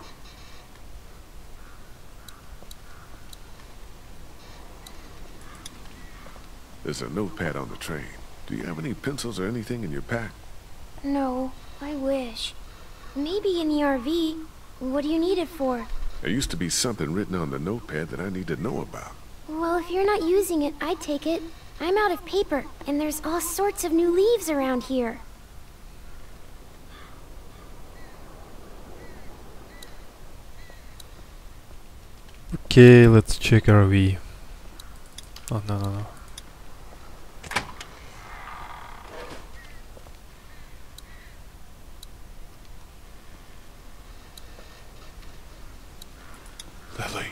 There's a notepad on the train. Do you have any pencils or anything in your pack? No, I wish. Maybe in the RV. What do you need it for? There used to be something written on the notepad that I need to know about. Well, if you're not using it, I'd take it. I'm out of paper, and there's all sorts of new leaves around here. Okay, let's check RV. Oh no no no. Lilly.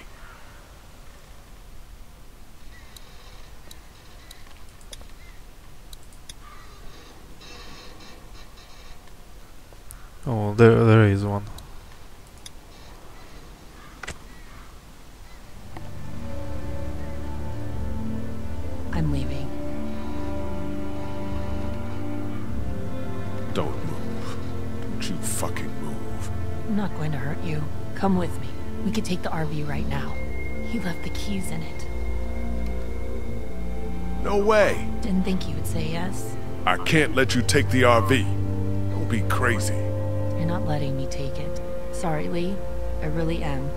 Oh, there there is one. I'm leaving. Don't move. Don't you fucking move. I'm not going to hurt you. Come with me. We could take the RV right now. He left the keys in it. No way. Didn't think you would say yes. I can't let you take the RV. Don't be crazy. You're not letting me take it. Sorry, Lee. I really am.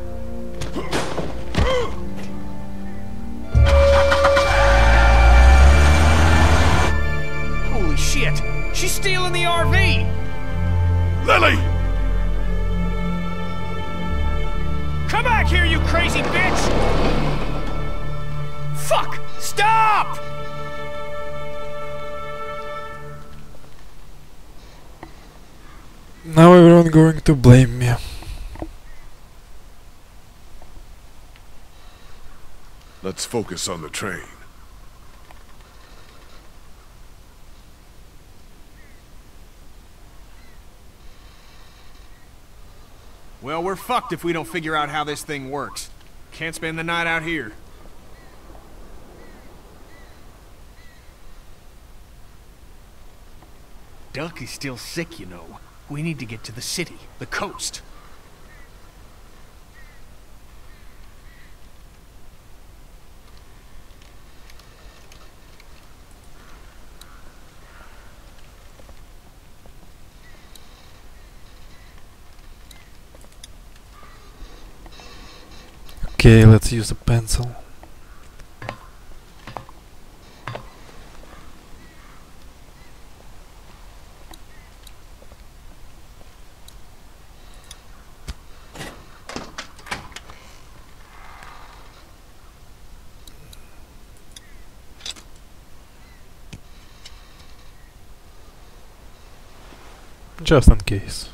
Going to blame me. Let's focus on the train. Well, we're fucked if we don't figure out how this thing works. Can't spend the night out here. Duck is still sick, you know. We need to get to the city, the coast. Okay, let's use a pencil. Just in case.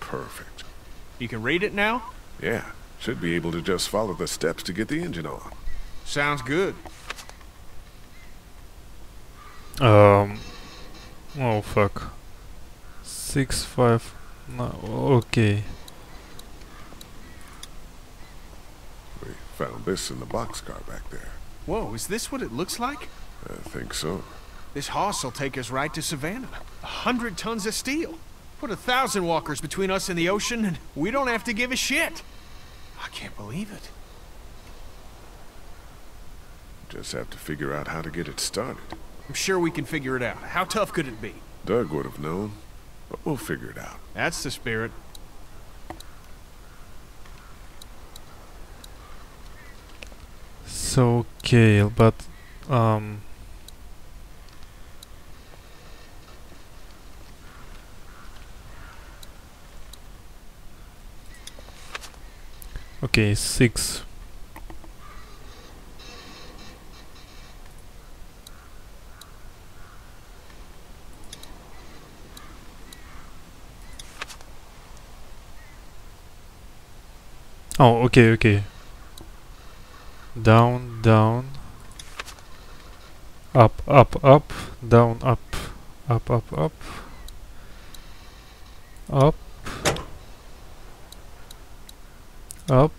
Perfect. You can read it now? Yeah, should be able to just follow the steps to get the engine on. Sounds good. Um. Oh fuck. Six five. No. Okay. We found this in the boxcar back there. Whoa, is this what it looks like? I think so. This hoss will take us right to Savannah. A hundred tons of steel. Put a thousand walkers between us and the ocean, and we don't have to give a shit. I can't believe it. Just have to figure out how to get it started. I'm sure we can figure it out. How tough could it be? Doug would have known, but we'll figure it out. That's the spirit. So, Kale, but... Um, Okay, six Oh, okay, okay. Down, down. Up, up, up. Down, up. Up, up, up. Up. Up.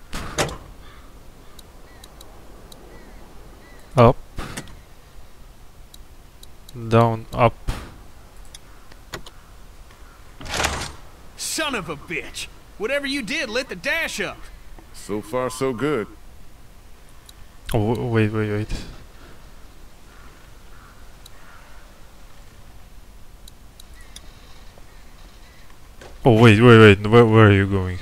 Up. Down, up. Son of a bitch! Whatever you did lit the dash up. So far, so good. Oh, wait, wait, wait. Oh, wait, wait, wait. Where, where are you going?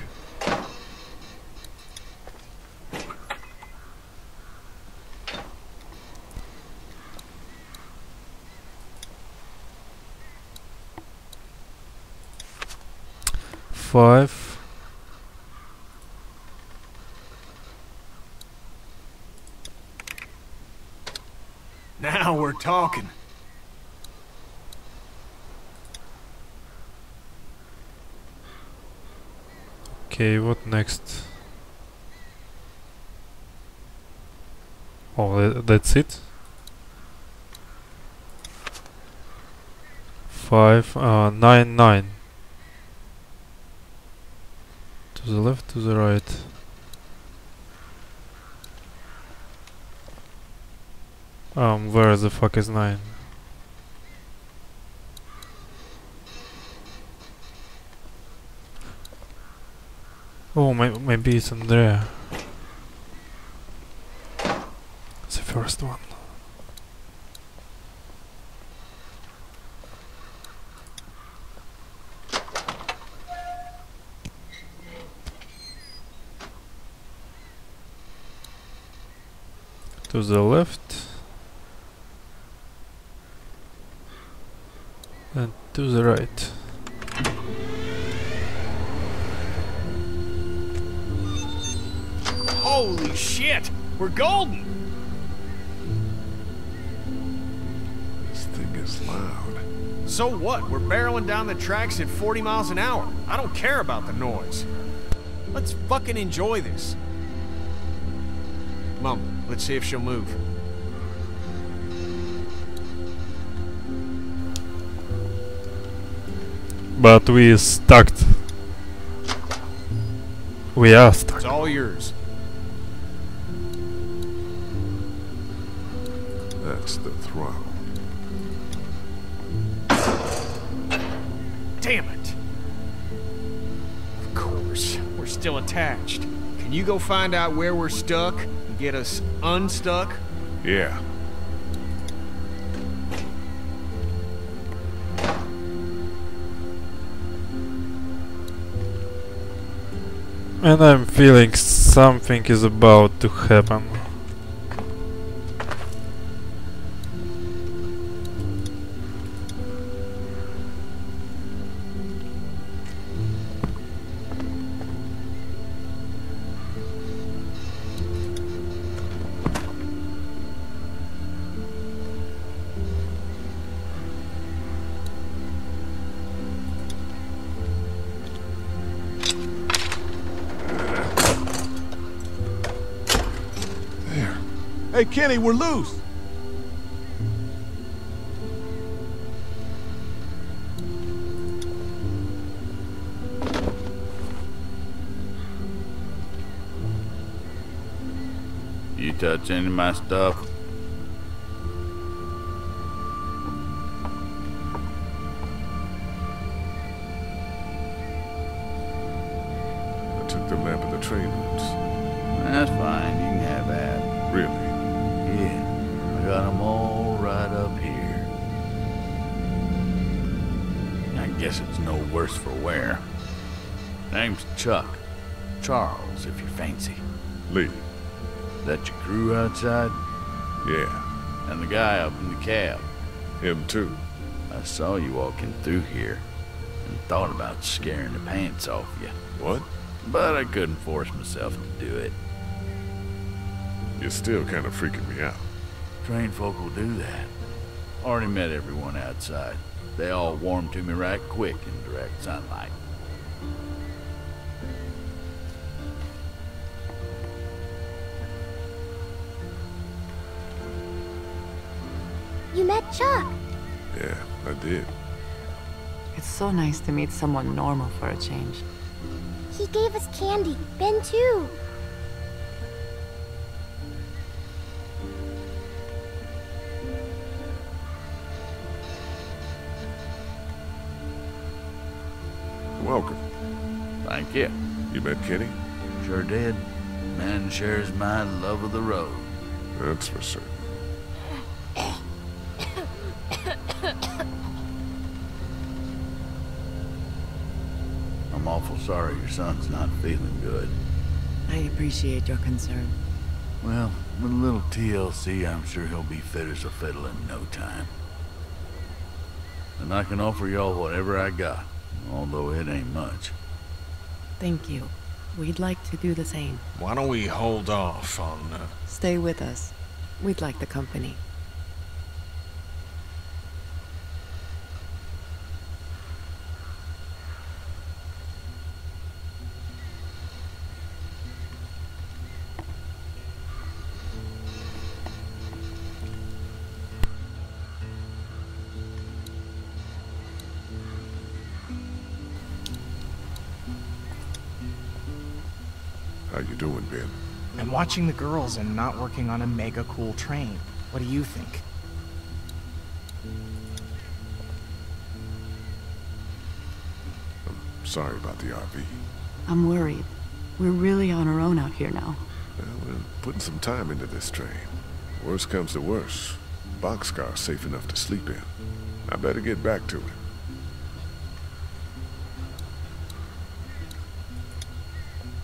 Five. Now we're talking. Okay, what next? Oh, that's it? Five, uh, nine, nine. To the left, to the right. Um, where the fuck is nine? Oh, may maybe it's Andrea. It's the first one. To the left. And to the right. We're golden! This thing is loud. So what? We're barreling down the tracks at 40 miles an hour. I don't care about the noise. Let's fucking enjoy this. Mom, let's see if she'll move. But we stuck. We are stuck. It's all yours. Can you go find out where we're stuck and get us unstuck? Yeah. And I'm feeling something is about to happen. We're loose. You touch any of my stuff? Lee. That your crew outside? Yeah. And the guy up in the cab? Him too. I saw you walking through here and thought about scaring the pants off you. What? but I couldn't force myself to do it. You're still kind of freaking me out. Trained folk will do that. Already met everyone outside. They all warmed to me right quick in direct sunlight. Did. It's so nice to meet someone normal for a change. He gave us candy. Ben too. Welcome. Thank you. You met Kenny? Sure did. Man shares my love of the road. That's for certain. Sorry your son's not feeling good. I appreciate your concern. Well, with a little TLC, I'm sure he'll be fit as a fiddle in no time. And I can offer y'all whatever I got, although it ain't much. Thank you. We'd like to do the same. Why don't we hold off on, uh... Stay with us. We'd like the company. Watching the girls and not working on a mega cool train. What do you think? I'm sorry about the RV. I'm worried. We're really on our own out here now. Well, we're putting some time into this train. Worst comes to worst. Boxcar's safe enough to sleep in. I better get back to it.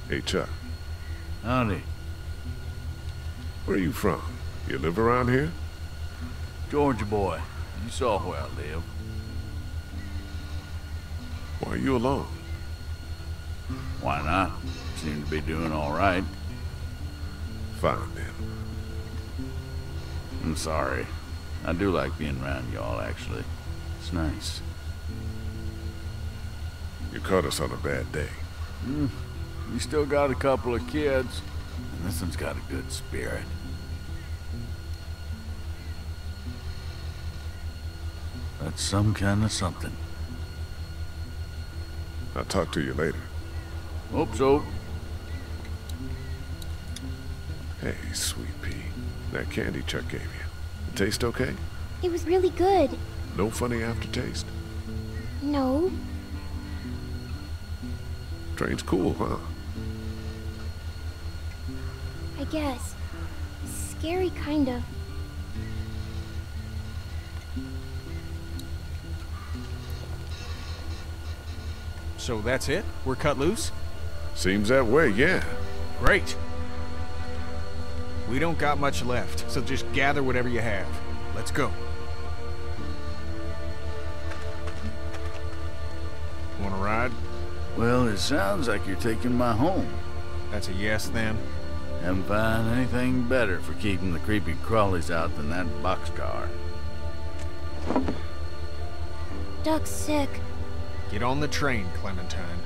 Hey, Chuck. Howdy. Where are you from? You live around here? Georgia boy. You saw where I live. Why are you alone? Why not? Seem to be doing all right. Fine, then. I'm sorry. I do like being around y'all, actually. It's nice. You caught us on a bad day. Mm. You still got a couple of kids, this one's got a good spirit. That's some kind of something. I'll talk to you later. Hope so. Hey, sweet pea. That candy Chuck gave you. It taste okay? It was really good. No funny aftertaste? No. Train's cool, huh? Guess. Scary, kind of. So that's it? We're cut loose? Seems that way, yeah. Great. We don't got much left, so just gather whatever you have. Let's go. Want to ride? Well, it sounds like you're taking my home. That's a yes, then? Haven't found anything better for keeping the creepy crawlies out than that boxcar. Duck's sick. Get on the train, Clementine.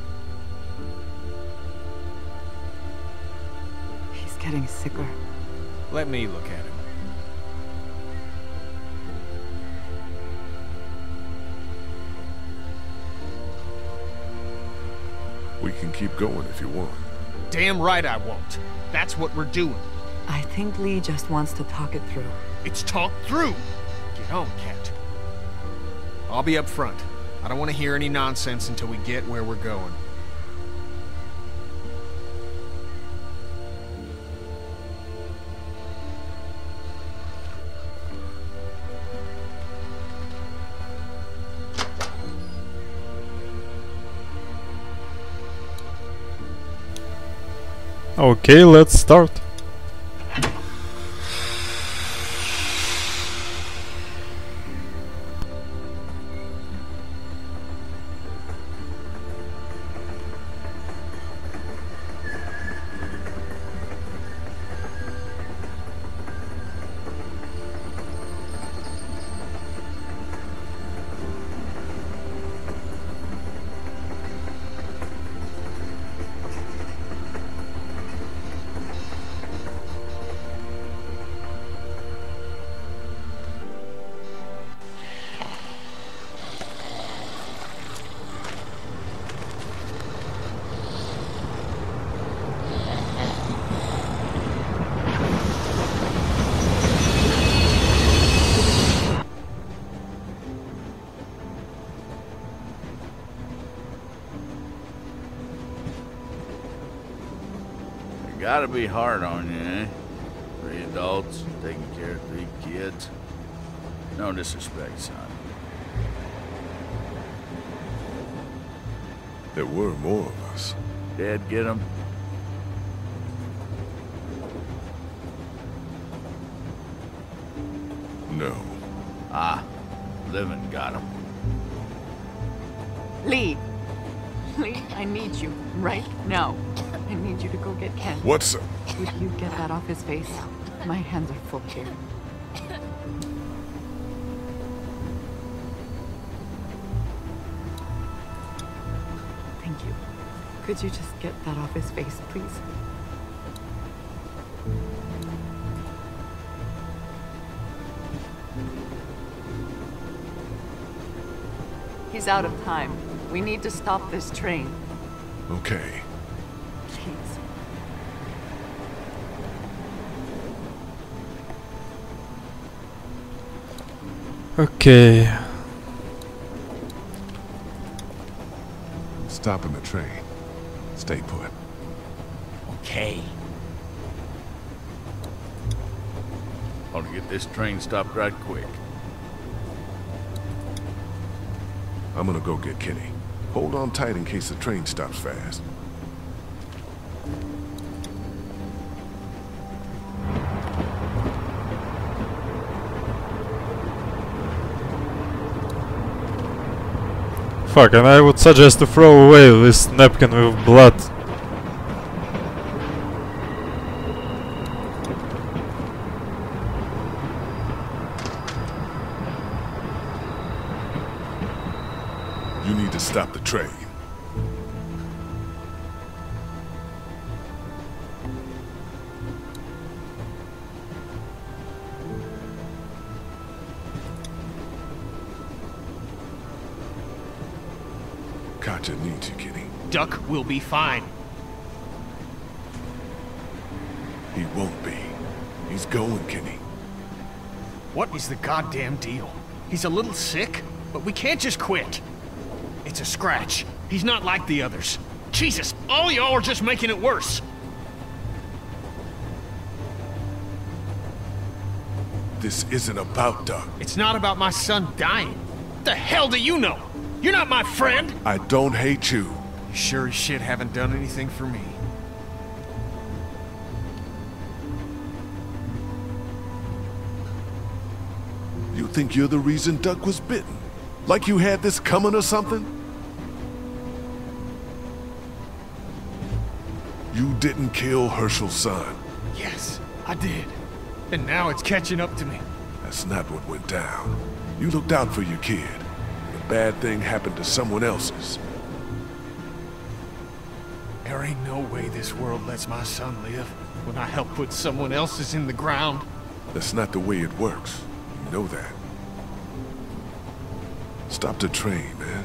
He's getting sicker. Let me look at him. We can keep going if you want. Damn right I won't. That's what we're doing. I think Lee just wants to talk it through. It's talked through. Get on, Cat. I'll be up front. I don't want to hear any nonsense until we get where we're going. Okay, let's start. Hard on Thank you. Could you just get that off his face, please? He's out of time. We need to stop this train. Okay. Okay. Stopping the train. Stay put. Okay. Want to get this train stopped right quick. I'm gonna go get Kenny. Hold on tight in case the train stops fast. Fuck, and I would suggest to throw away this napkin with blood. You need to stop the train. Will be fine. He won't be. He's going, Kenny. What is the goddamn deal? He's a little sick, but we can't just quit. It's a scratch. He's not like the others. Jesus, all y'all are just making it worse. This isn't about Duck. It's not about my son dying. What the hell do you know? You're not my friend. I don't hate you. You sure as shit haven't done anything for me. You think you're the reason Duck was bitten? Like you had this coming or something? You didn't kill Hershel's son. Yes, I did. And now it's catching up to me. That's not what went down. You looked out for your kid. The bad thing happened to someone else's. There ain't no way this world lets my son live when I help put someone else's in the ground. That's not the way it works. You know that. Stop the train, man.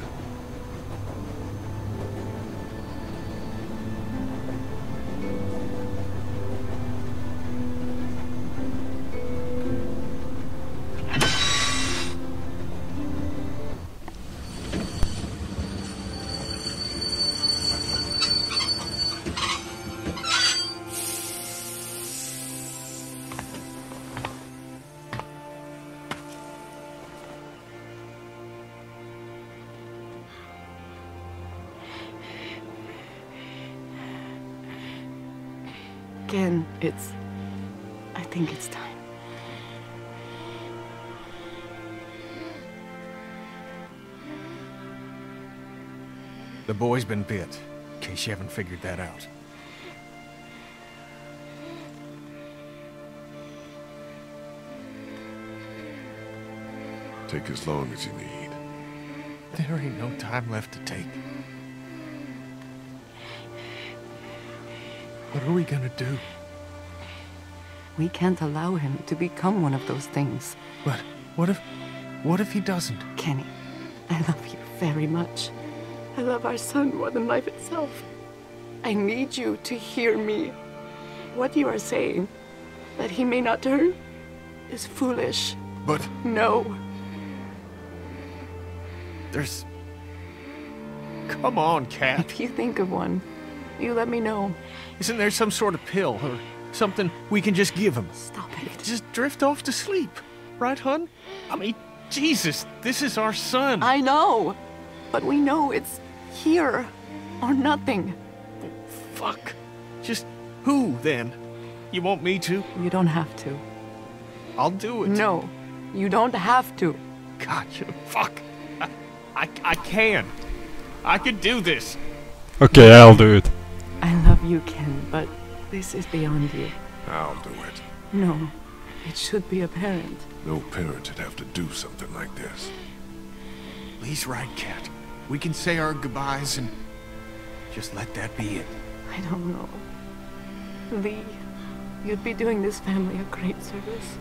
Boy's been bit, in case you haven't figured that out. Take as long as you need. There ain't no time left to take. What are we gonna do? We can't allow him to become one of those things. But what if... what if he doesn't? Kenny, I love you very much. I love our son more than life itself. I need you to hear me. What you are saying, that he may not turn, is foolish. But... No. There's... Come on, Cat. If you think of one, You let me know. Isn't there some sort of pill or something we can just give him? Stop it. Just drift off to sleep. Right, hun? I mean, Jesus, this is our son. I know. But we know it's here or nothing. Fuck. Just who, then? You want me to? You don't have to. I'll do it. No, you don't have to. God, you fuck. I, I, I can. I can do this. Okay, I'll do it. I love you, Ken, but this is beyond you. I'll do it. No, it should be apparent. No parent would have to do something like this. Lee's right, Cat. We can say our goodbyes and just let that be it. I don't know. Lee, you'd be doing this family a great service.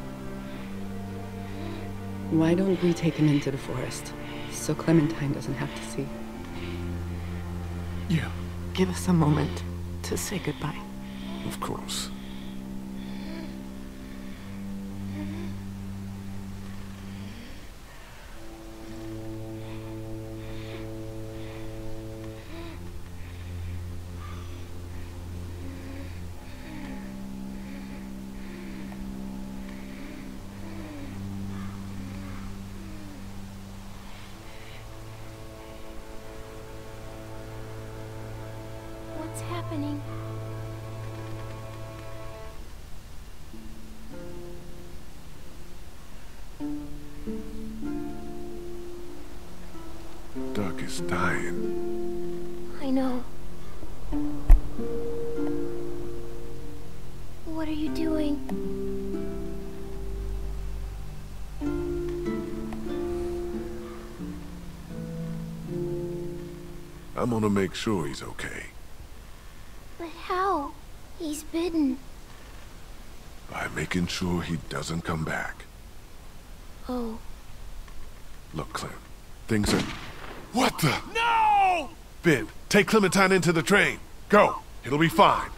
Why don't we take him into the forest so Clementine doesn't have to see? Yeah. Give us a moment to say goodbye. Of course. I'm gonna make sure he's okay. But how? He's bitten. By making sure he doesn't come back. Oh. Look, Clem. Things are... What the? No! Ben, take Clementine into the train. Go. It'll be fine.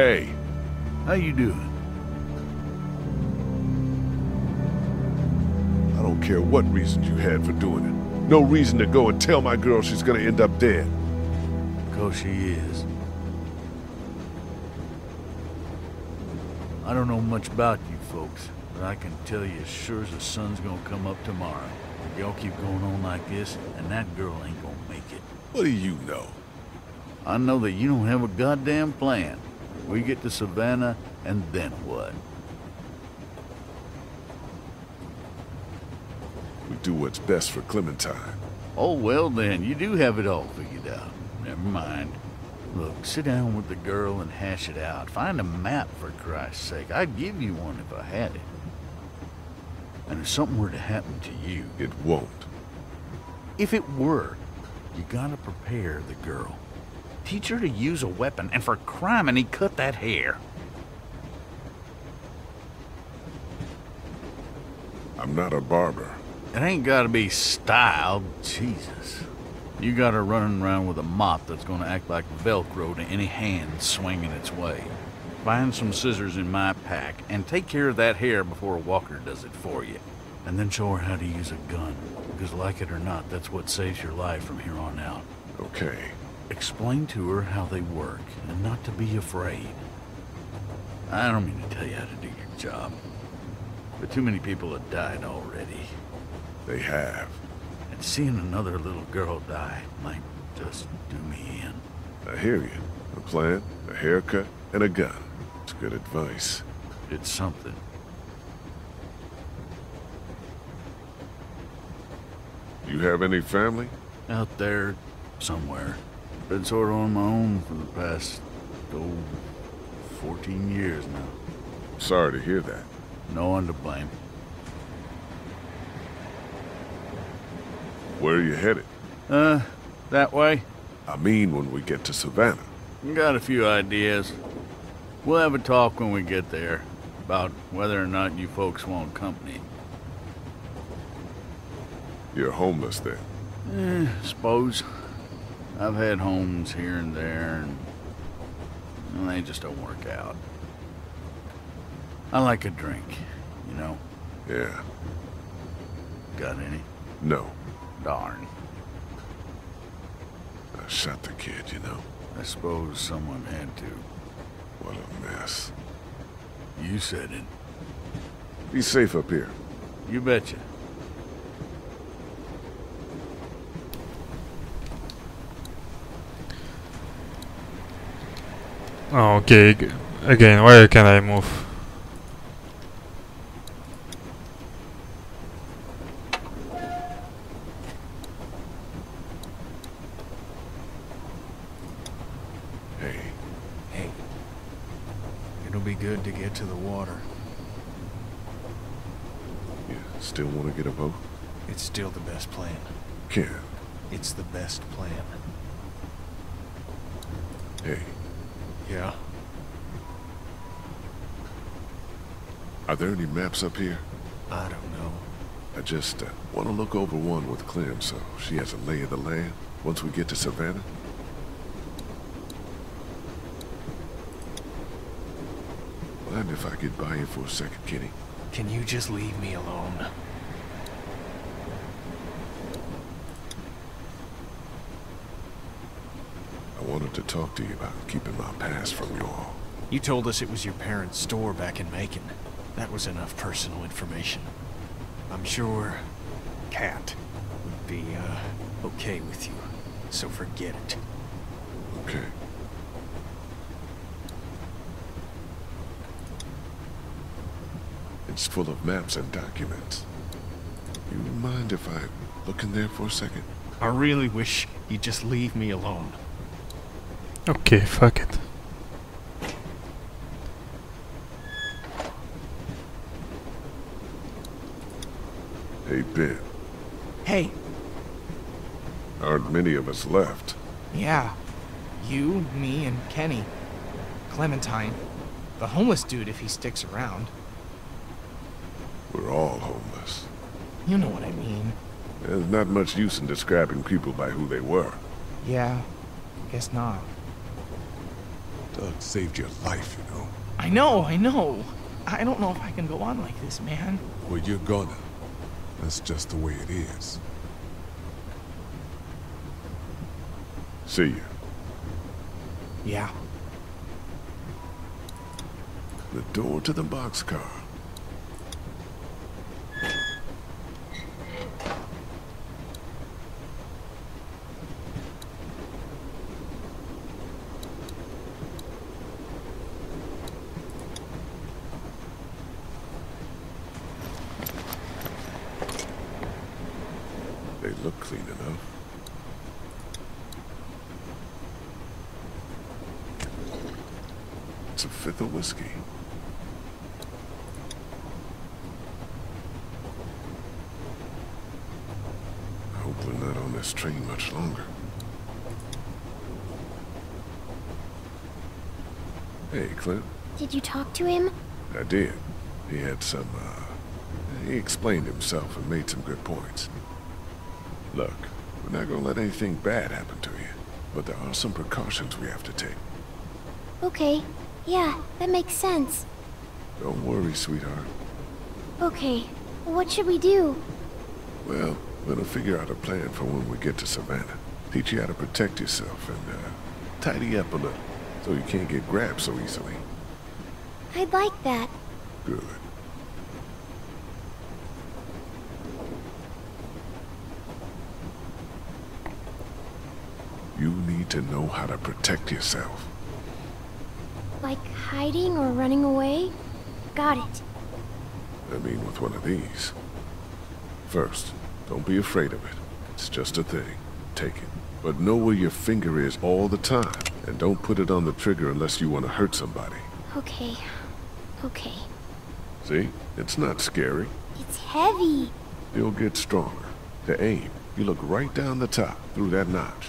Hey, How you doing? I don't care what reasons you had for doing it. No reason to go and tell my girl she's gonna end up dead. Cause she is. I don't know much about you folks, but I can tell you as sure as the sun's gonna come up tomorrow. Y'all keep going on like this, and that girl ain't gonna make it. What do you know? I know that you don't have a goddamn plan. We get to Savannah, and then what? We do what's best for Clementine. Oh, well then, you do have it all figured out. Never mind. Look, sit down with the girl and hash it out. Find a map, for Christ's sake. I'd give you one if I had it. And if something were to happen to you... It won't. If it were, you gotta prepare the girl. Teach her to use a weapon, and for crime, and he cut that hair. I'm not a barber. It ain't gotta be styled. Jesus. You got her running around with a mop that's gonna act like Velcro to any hand swinging its way. Find some scissors in my pack and take care of that hair before Walker does it for you. And then show her how to use a gun. Because like it or not, that's what saves your life from here on out. Okay. Explain to her how they work and not to be afraid. I don't mean to tell you how to do your job. But too many people have died already. They have. And seeing another little girl die might just do me in. I hear you. A plan, a haircut, and a gun. It's good advice. It's something. You have any family? Out there, somewhere. Been sort of on my own for the past, oh, 14 years now. Sorry to hear that. No one to blame. Where are you headed? Uh, that way? I mean when we get to Savannah. Got a few ideas. We'll have a talk when we get there about whether or not you folks want company. You're homeless then? Eh, suppose. I've had homes here and there, and well, they just don't work out. I like a drink, you know? Yeah. Got any? No. Darn. I shot the kid, you know. I suppose someone had to. What a mess. You said it. Be safe up here. You betcha. Oh, okay. g- Again, where can I move? Hey. Hey. It'll be good to get to the water. You still want to get a boat? It's still the best plan. Ken. It's the best plan. Hey. Yeah? Are there any maps up here? I don't know. I just uh, want to look over one with Clem so she has a lay of the land once we get to Savannah. Mind if I get by you for a second, Kenny? Can you just leave me alone? I wanted to talk to you about keeping my past from you all. You told us it was your parents' store back in Macon. That was enough personal information. I'm sure Kat would be, uh, okay with you. So forget it. Okay. It's full of maps and documents. You mind if I look in there for a second? I really wish you'd just leave me alone. Okay, fuck it. Hey, Ben. Hey, Aren't many of us left. Yeah. You, me, and Kenny. Clementine. The homeless dude if he sticks around. We're all homeless. You know what I mean. There's not much use in describing people by who they were. Yeah, guess not. Doug saved your life, you know. I know, I know. I don't know if I can go on like this, man. Well, you're gonna. That's just the way it is. See you. Yeah. The door to the boxcar. They look clean enough. It's a fifth of whiskey. I hope we're not on this train much longer. Hey, Clem. Did you talk to him? I did. He had some, uh... He explained himself and made some good points. Look, we're not gonna let anything bad happen to you, but there are some precautions we have to take. Okay. Yeah, that makes sense. Don't worry, sweetheart. Okay. What should we do? Well, we're gonna figure out a plan for when we get to Savannah. Teach you how to protect yourself and, uh, tidy up a little, so you can't get grabbed so easily. I'd like that. Good. You need to know how to protect yourself. Like hiding or running away? Got it. I mean, with one of these. First, don't be afraid of it. It's just a thing. Take it. But know where your finger is all the time. And don't put it on the trigger unless you want to hurt somebody. Okay. Okay. See? It's not scary. It's heavy. You'll get stronger. To aim, you look right down the top, through that notch.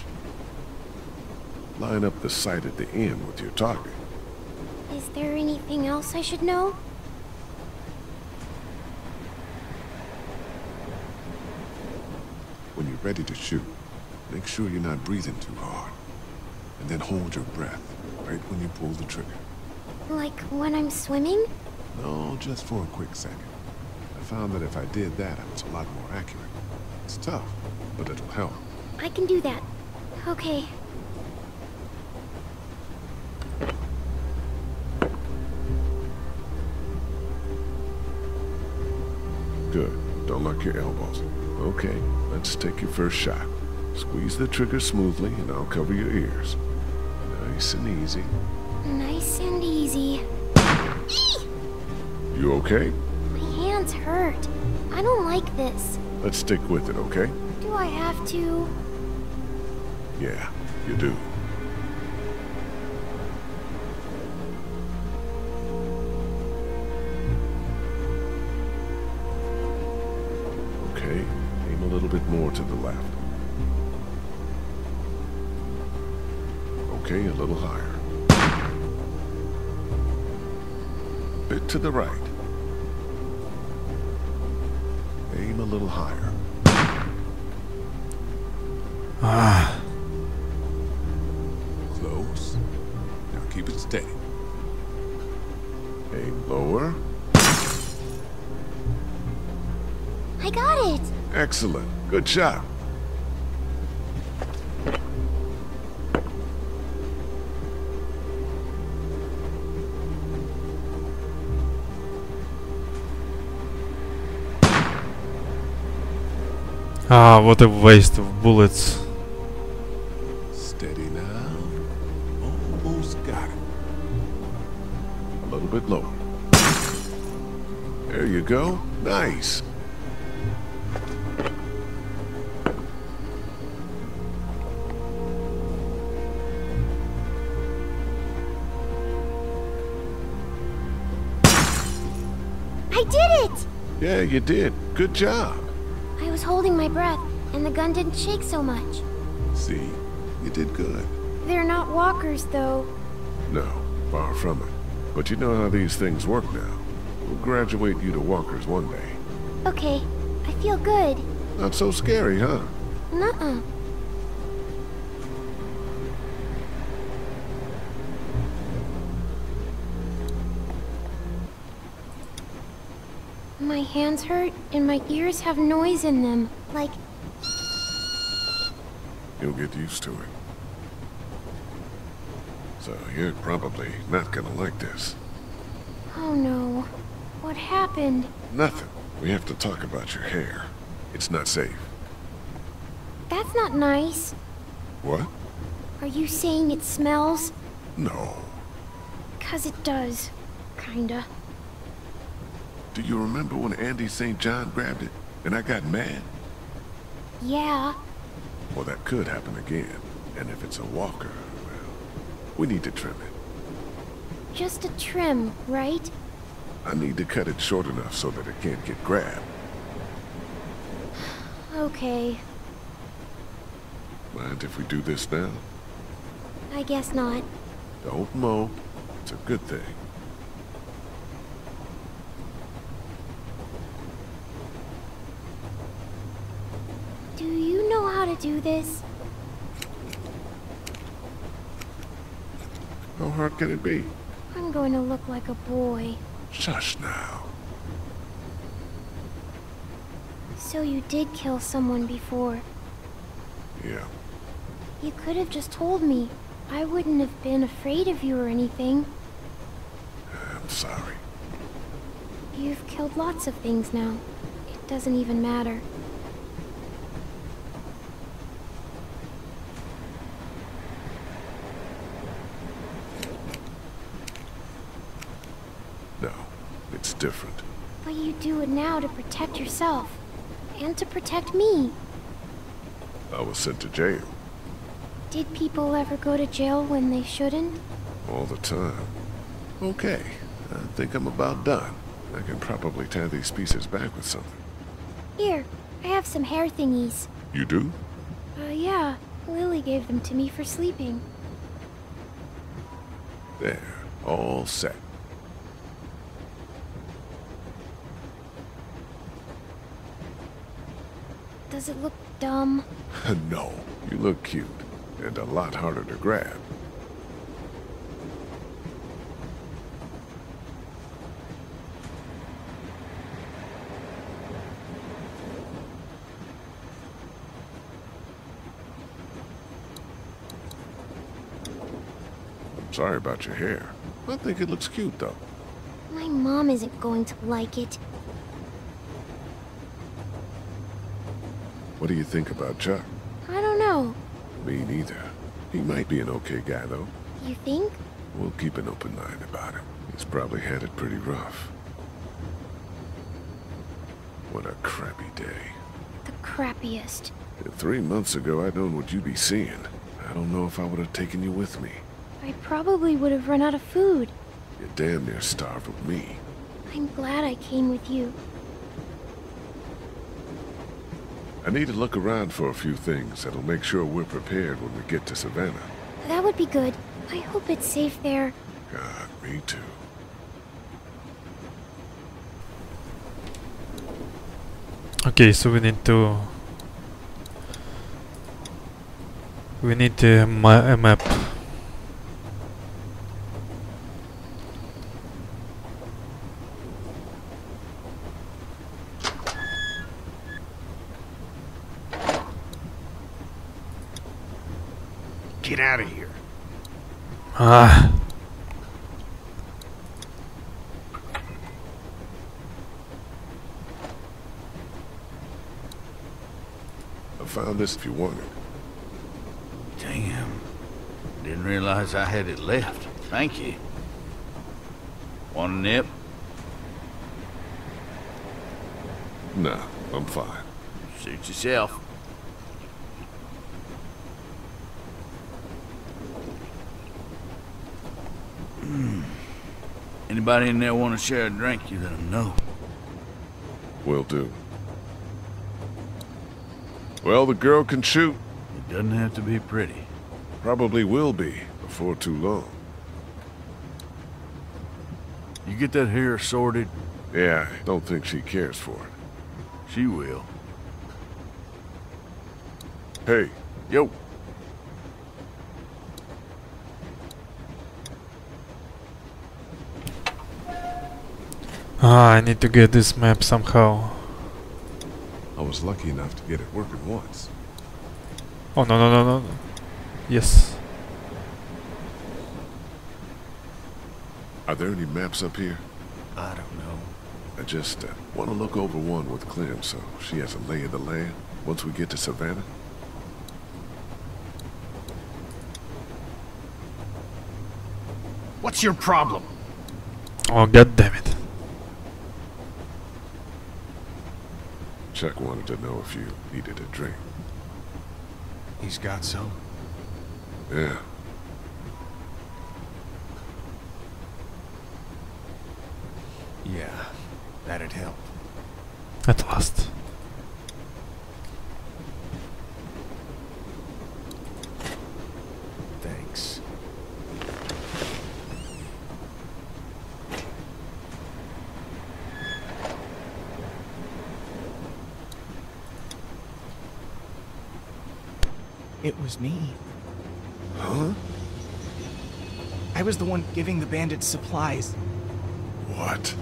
Line up the sight at the end with your target. Is there anything else I should know? When you're ready to shoot, make sure you're not breathing too hard. And then hold your breath, right when you pull the trigger. Like when I'm swimming? No, just for a quick second. I found that if I did that, I was a lot more accurate. It's tough, but it'll help. I can do that. Okay. Good. Don't lock your elbows. Okay, let's take your first shot. Squeeze the trigger smoothly, and I'll cover your ears. Nice and easy. Nice and easy. You okay? My hands hurt. I don't like this. Let's stick with it, okay? Do I have to? Yeah, you do. To the right. Aim a little higher. Ah. Close. Now keep it steady. Aim lower. I got it. Excellent. Good shot. Ah, what a waste of bullets. Steady now. Almost got it. A little bit lower. There you go. Nice. I did it! Yeah, you did. Good job. Was holding my breath, and the gun didn't shake so much. See? You did good. They're not walkers, though. No, far from it. But you know how these things work now. We'll graduate you to walkers one day. Okay, I feel good. Not so scary, huh? Nuh-uh. Hands hurt, and my ears have noise in them. Like, You'll get used to it. So you're probably not gonna like this. oh no. What happened? Nothing. We have to talk about your hair. It's not safe. That's not nice. What? Are you saying it smells? No. Cause it does. Kinda. Do you remember when Andy St. John grabbed it and I got mad? Yeah. Well, that could happen again. And if it's a walker, well, we need to trim it. Just a trim, right? I need to cut it short enough so that it can't get grabbed. Okay. Mind if we do this now? I guess not. Don't mope. It's a good thing. Do you know how to do this? How hard can it be? I'm going to look like a boy. Shush now. So you did kill someone before. Yeah. You could have just told me. I wouldn't have been afraid of you or anything. I'm sorry. You've killed lots of things now. It doesn't even matter. No, it's different. But you do it now to protect yourself. And to protect me. I was sent to jail Did people ever go to jail when they shouldn't? all the time. Okay, I think I'm about done. I can probably tie these pieces back with something. Here, I have some hair thingies. You do? Uh, yeah. Lilly gave them to me for sleeping. There, all set. Does it look dumb? no, you look cute, and a lot harder to grab. I'm sorry about your hair. I think it looks cute, though. My mom isn't going to like it. What do you think about Chuck? I don't know. Me neither. He might be an okay guy, though. You think? We'll keep an open mind about him. He's probably had it pretty rough. What a crappy day. The crappiest. If three months ago I'd known what you'd be seeing, I don't know if I would have taken you with me. I probably would have run out of food. You're damn near starved with me. I'm glad I came with you. I need to look around for a few things that'll make sure we're prepared when we get to Savannah. That would be good. I hope it's safe there. God, me too. Okay, so we need to... We need a, ma a map. This if you want it. Damn. Didn't realize I had it left. Thank you. Want a nip? Nah, I'm fine. Suit yourself. Hmm. Anybody in there want to share a drink, you let them know. Will do. Well, the girl can shoot. It doesn't have to be pretty. Probably will be before too long. You get that hair sorted? Yeah, I don't think she cares for it. She will. Hey. Yo. Ah, I need to get this map somehow. I was lucky enough to get it working once. Oh no no no no. no. Yes. Are there any maps up here? I don't know. I just uh, want to look over one with Clem so she has a lay of the land once we get to Savannah. What's your problem? Oh god damn it. Chuck wanted to know if you needed a drink. He's got some. Yeah. Yeah, that'd help. At last. Thanks. It was me. Huh? I was the one giving the bandits supplies. What?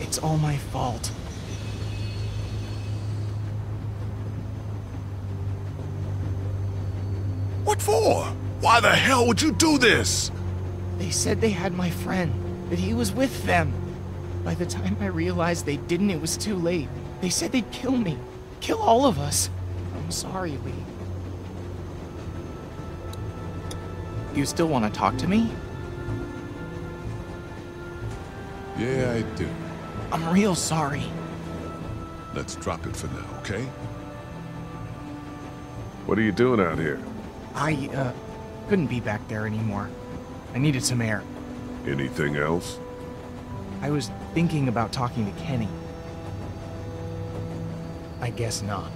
It's all my fault. What for? Why the hell would you do this? They said they had my friend, that he was with them. By the time I realized they didn't, it was too late. They said they'd kill me. Kill all of us. I'm sorry, Lee. You still want to talk to me? Yeah, I do. I'm real sorry. Let's drop it for now, okay? What are you doing out here? I, uh, couldn't be back there anymore. I needed some air. Anything else? I was thinking about talking to Kenny. I guess not.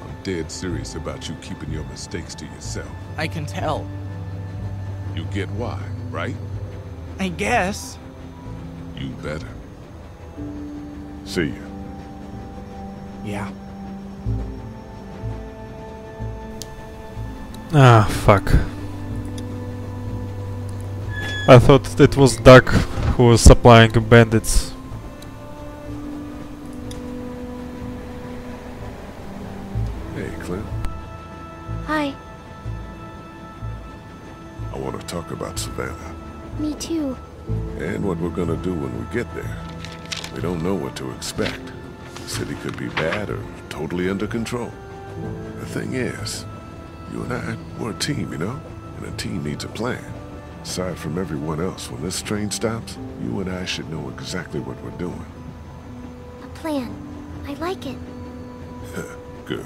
I'm dead serious about you keeping your mistakes to yourself. I can tell. You get why, right? I guess. You better. See you. Yeah. Ah, fuck. I thought it was Duck who was supplying bandits. Hey, Clem. Hi. I want to talk about Savannah. Me too. And what we're gonna do when we get there. We don't know what to expect. The city could be bad or totally under control. The thing is, you and I, we're a team, you know? And a team needs a plan. Aside from everyone else, when this train stops, you and I should know exactly what we're doing. A plan. I like it. Good.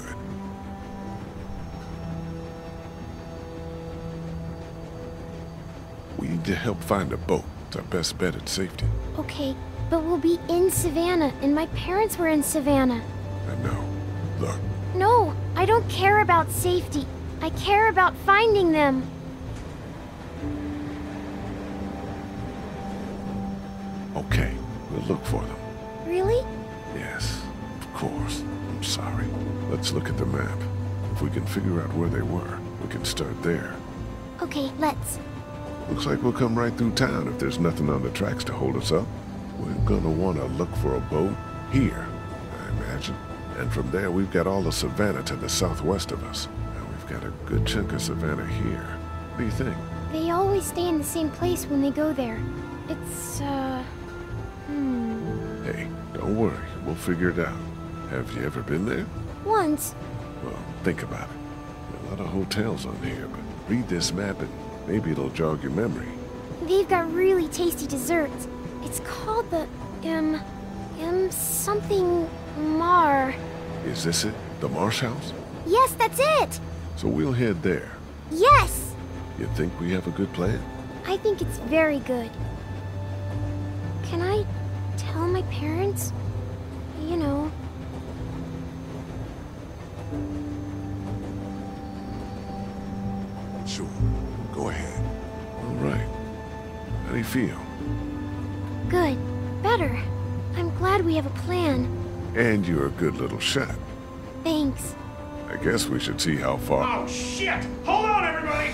We need to help find a boat. It's our best bet at safety. Okay, but we'll be in Savannah, and my parents were in Savannah. I know. Look, No, I don't care about safety. I care about finding them. Okay, we'll look for them. Really? Yes, of course. I'm sorry. Let's look at the map. If we can figure out where they were, we can start there. Okay, let's. Looks like we'll come right through town if there's nothing on the tracks to hold us up. We're gonna want to look for a boat here, I imagine. And from there, we've got all the Savannah to the southwest of us. And we've got a good chunk of Savannah here. What do you think? They always stay in the same place when they go there. It's, uh. Don't worry. We'll figure it out. Have you ever been there? Once. Well, think about it. There are a lot of hotels on here, but read this map and maybe it'll jog your memory. They've got really tasty desserts. It's called the M. M. something Mar. Is this it? The Marsh House? Yes, that's it! So we'll head there. Yes! You think we have a good plan? I think it's very good. Can I tell my parents? You know. Sure. Go ahead. All right. How do you feel? Good. Better. I'm glad we have a plan. And you're a good little shot. Thanks. I guess we should see how far. Oh, shit! Hold on, everybody!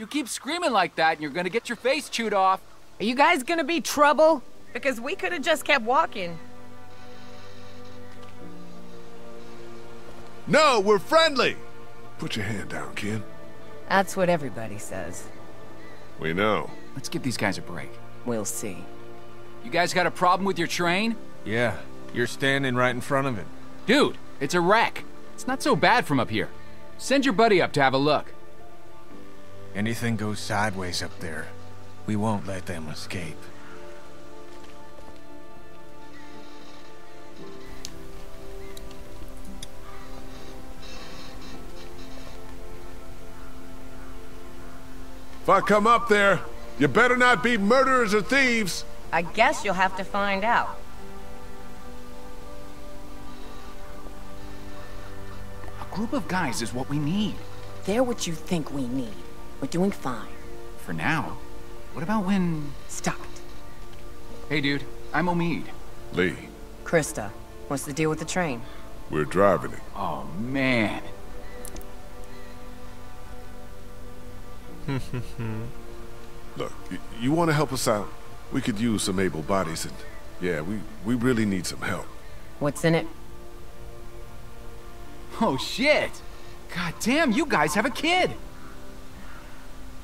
you keep screaming like that and you're gonna get your face chewed off. Are you guys gonna be trouble? Because we could have just kept walking. No, we're friendly! Put your hand down, Ken. That's what everybody says. We know. Let's give these guys a break. We'll see. You guys got a problem with your train? Yeah, you're standing right in front of it. Dude, it's a wreck. It's not so bad from up here. Send your buddy up to have a look. Anything goes sideways up there, we won't let them escape. If I come up there, you better not be murderers or thieves. I guess you'll have to find out. A group of guys is what we need. They're what you think we need. We're doing fine. For now. What about when... Stop it. Hey, dude. I'm Omid. Lee, Christa, what's the deal with the train? we're driving it. Oh, man. Look, you want to help us out? We could use some able bodies and... Yeah, we, we really need some help. What's in it? Oh, shit. God damn, you guys have a kid.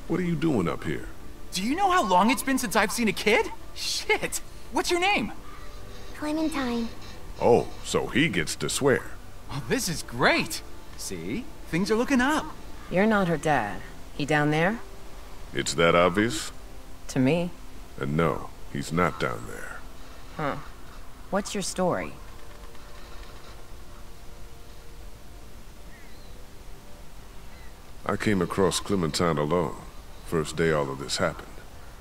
What are you doing up here? Do you know how long it's been since I've seen a kid? Shit. What's your name? Clementine. Oh, so he gets to swear. Oh, this is great. See? Things are looking up. You're not her dad. He down there? It's that obvious? To me. And no, he's not down there. Huh. What's your story? I came across Clementine alone. First day all of this happened.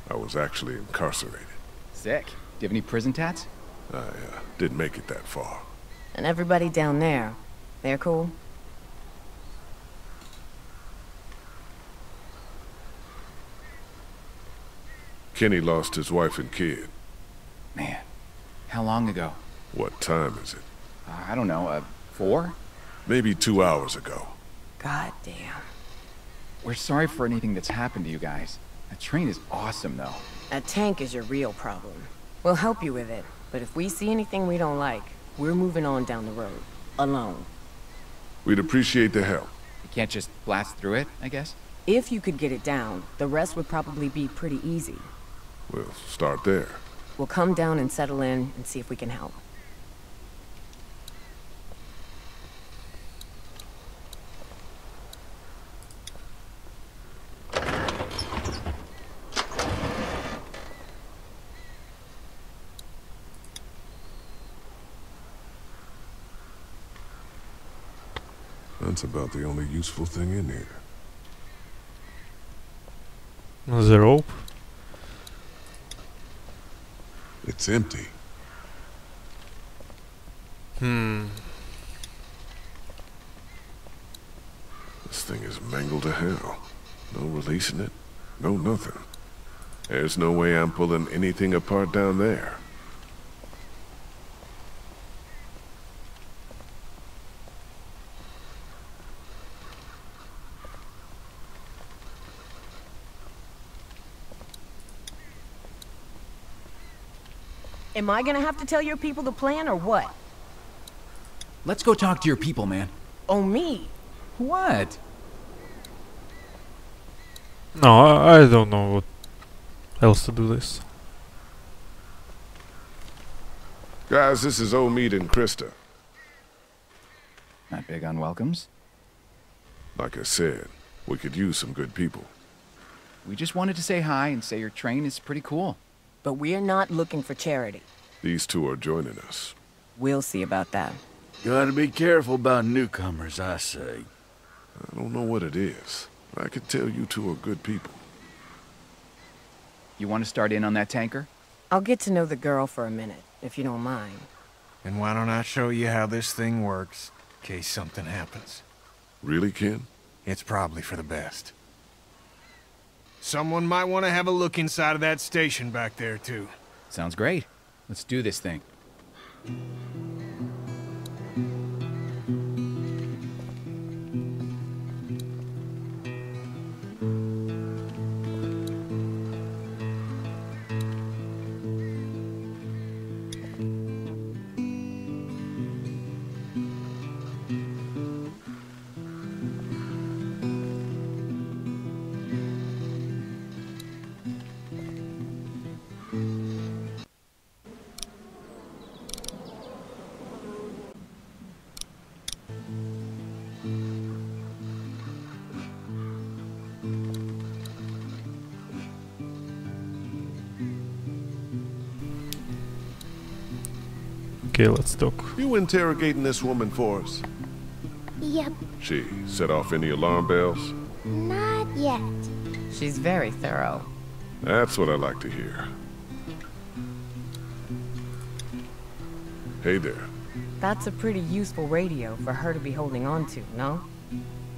I was actually incarcerated. Sick. Do you have any prison tats? I uh, didn't make it that far. And everybody down there, they're cool? Kenny lost his wife and kid. Man, how long ago? What time is it? Uh, I don't know, uh, four? Maybe two hours ago. God damn. We're sorry for anything that's happened to you guys. That train is awesome, though. That tank is your real problem. We'll help you with it, but if we see anything we don't like, we're moving on down the road. Alone. We'd appreciate the help. You can't just blast through it, I guess? If you could get it down, the rest would probably be pretty easy. We'll start there. We'll come down and settle in and see if we can help. That's about the only useful thing in here. The rope? It's empty. Hmm. This thing is mangled to hell. No releasing it, no nothing. There's no way I'm pulling anything apart down there. Am I gonna have to tell your people the plan or what? Let's go talk to your people, man. Oh, me? What? No, I, I don't know what else to do this. Guys, this is Omid and Christa. Not big on welcomes. Like I said, we could use some good people. We just wanted to say hi and say your train is pretty cool. But we're not looking for charity. These two are joining us. We'll see about that. Gotta be careful about newcomers, I say. I don't know what it is. But I can tell you two are good people. You want to start in on that tanker? I'll get to know the girl for a minute, if you don't mind. And why don't I show you how this thing works, in case something happens? Really, Ken? It's probably for the best. Someone might want to have a look inside of that station back there, too. Sounds great. Let's do this thing. Okay, let's talk. You interrogating this woman for us? Yep, She set off any alarm bells? not yet. She's very thorough. That's what I like to hear. Hey there. That's a pretty useful radio for her to be holding on to, no?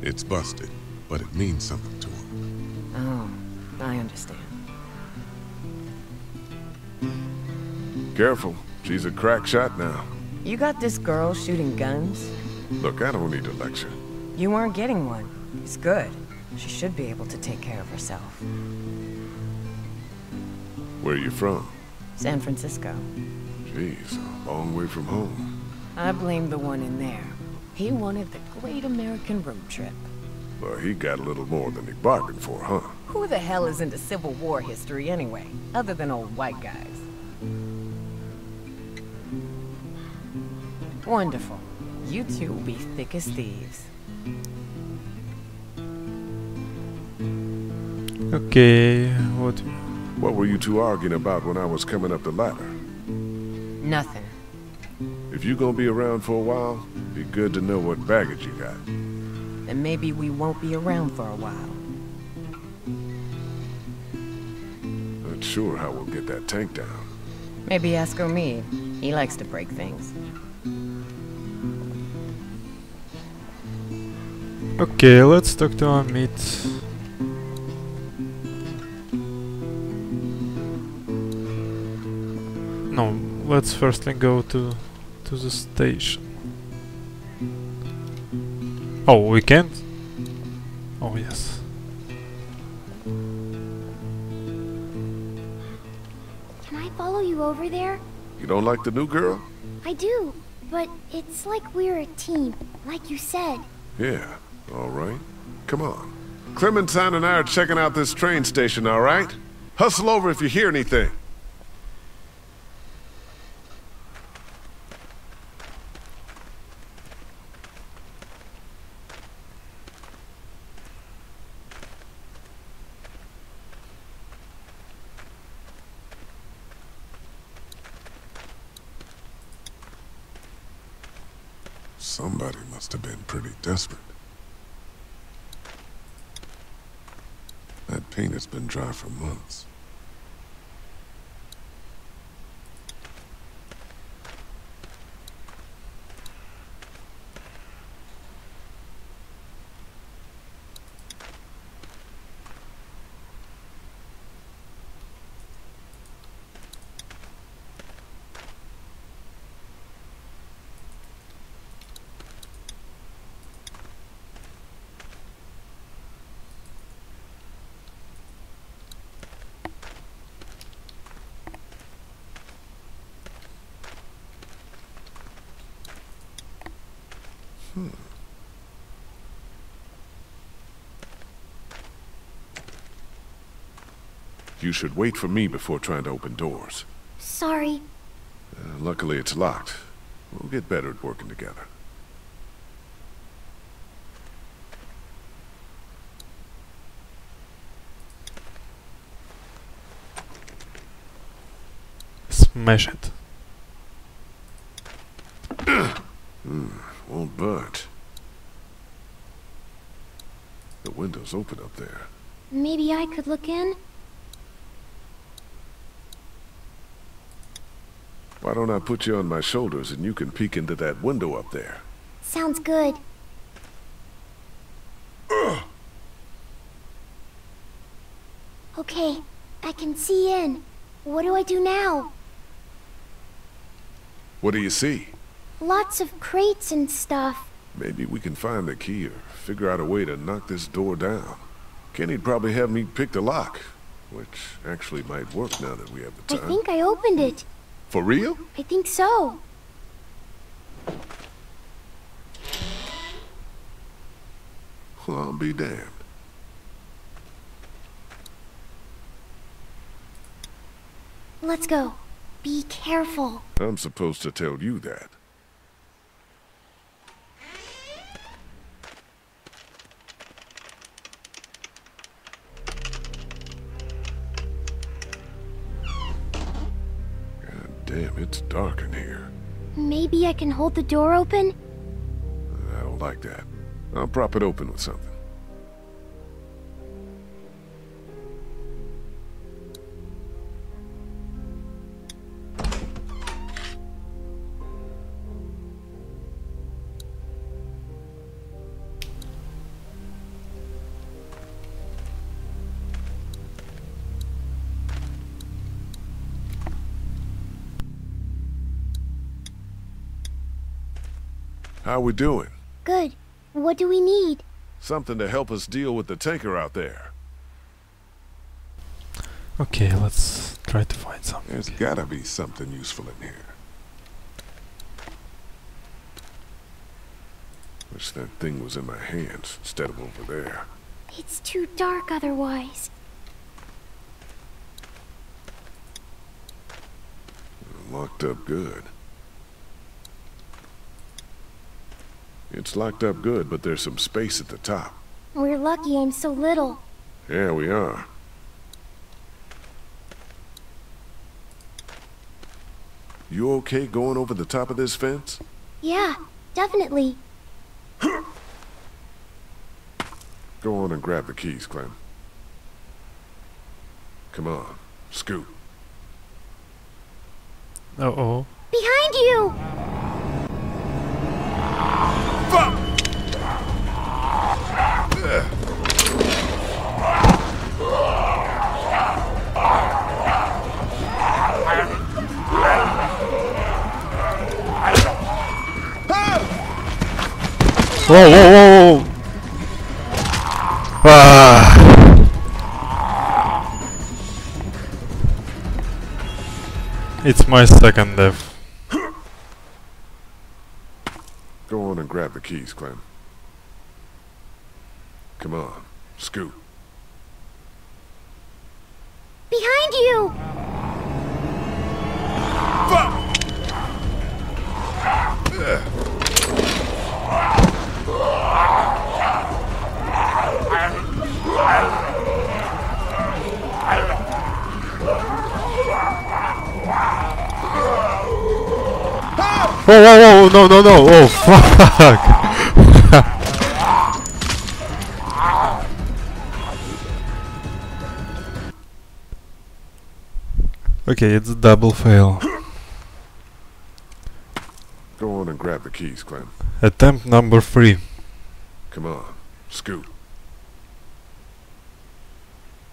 It's busted, but it means something to her. Oh, I understand. Careful. She's a crack shot now. You got this girl shooting guns? Look, I don't need a lecture. You aren't getting one. It's good. She should be able to take care of herself. Where are you from? San Francisco. Jeez, a long way from home. I blame the one in there. He wanted the great American road trip. Well, he got a little more than he bargained for, huh? Who the hell is into Civil War history anyway, other than old white guys? Wonderful. You two will be thick as thieves. Okay, what? What were you two arguing about when I was coming up the ladder? Nothing. If you gonna be around for a while, be good to know what baggage you got. Then maybe we won't be around for a while. Not sure how we'll get that tank down. Maybe ask Omid. He likes to break things. Okay, let's talk to our Omid. No, let's firstly go to to the station. Oh, we can't? Oh, yes. Can I follow you over there? You don't like the new girl? I do, but it's like we're a team, like you said. Yeah, all right. Come on. Clementine and I are checking out this train station, all right? Hustle over if you hear anything. Somebody must have been pretty desperate. That paint has been dry for months. Hmm. You should wait for me before trying to open doors. Sorry. Uh, luckily, it's locked. We'll get better at working together. Smash it. Hmm, won't budge. The window's open up there. Maybe I could look in? Why don't I put you on my shoulders and you can peek into that window up there? Sounds good. Okay, I can see in. What do I do now? What do you see? Lots of crates and stuff. Maybe we can find the key or figure out a way to knock this door down. Kenny'd probably have me pick the lock, which actually might work now that we have the time. I think I opened it. For real? I think so. Well, I'll be damned. Let's go. Be careful. I'm supposed to tell you that. It's dark in here. Maybe I can hold the door open? I don't like that. I'll prop it open with something. How we doing? Good. What do we need? Something to help us deal with the tanker out there. Okay, let's try to find something. There's gotta be something useful in here. Wish that thing was in my hands instead of over there. It's too dark otherwise. Locked up good. It's locked up good, but there's some space at the top. We're lucky I'm so little. Yeah, we are. You okay going over the top of this fence? Yeah, definitely. Go on and grab the keys, Clem. Come on, scoot. Uh oh. Behind you! Whoa, whoa, whoa, whoa! Ah. It's my second death. Go on and grab the keys, Clem. Come on, scoot. Behind you! Whoa, whoa, whoa, no, no, no, oh, fuck! Okay, it's a double fail. Go on and grab the keys, Clem. Attempt number three. Come on, scoot.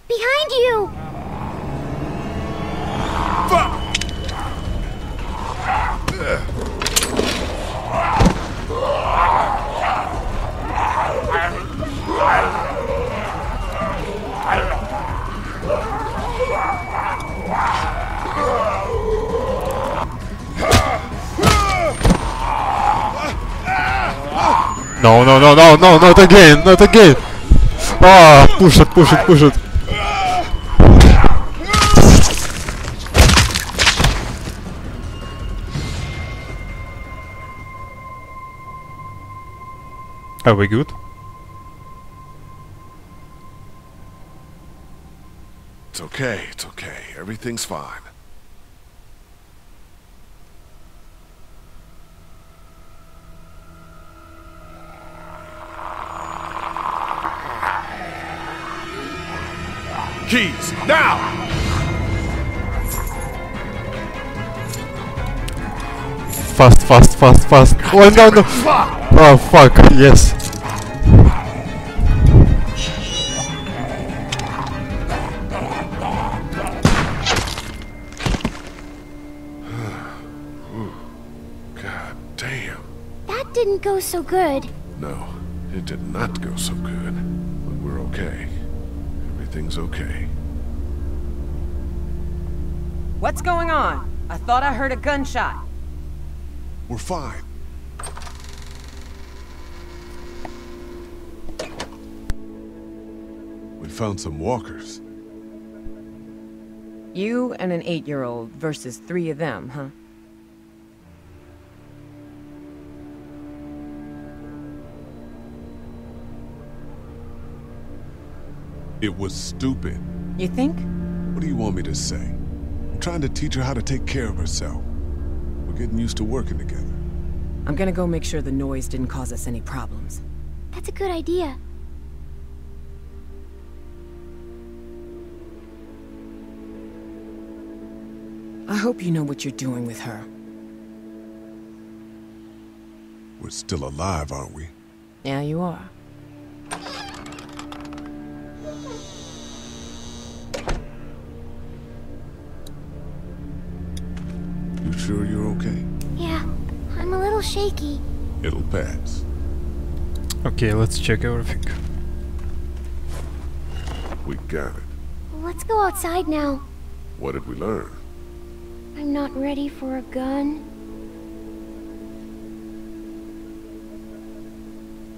Behind you! No, no, no, no, no, not again, not again! Ah, push it, push it, push it. Are we good? It's okay, it's okay. Everything's fine. Keys, now! Fast, fast, fast, fast. Oh no, no! Oh fuck, yes. God damn. That didn't go so good. No, it did not go so good. But we're okay. Everything's okay. What's going on? I thought I heard a gunshot. We're fine. We found some walkers. You and an eight-year-old versus three of them, huh? It was stupid. You think? What do you want me to say? I'm trying to teach her how to take care of herself. We're getting used to working together. I'm gonna go make sure the noise didn't cause us any problems. That's a good idea. I hope you know what you're doing with her. We're still alive, aren't we? Yeah, you are. You sure you're okay? Yeah, I'm a little shaky. It'll pass. Okay, let's check everything. We got it. Let's go outside now. What did we learn? I'm not ready for a gun.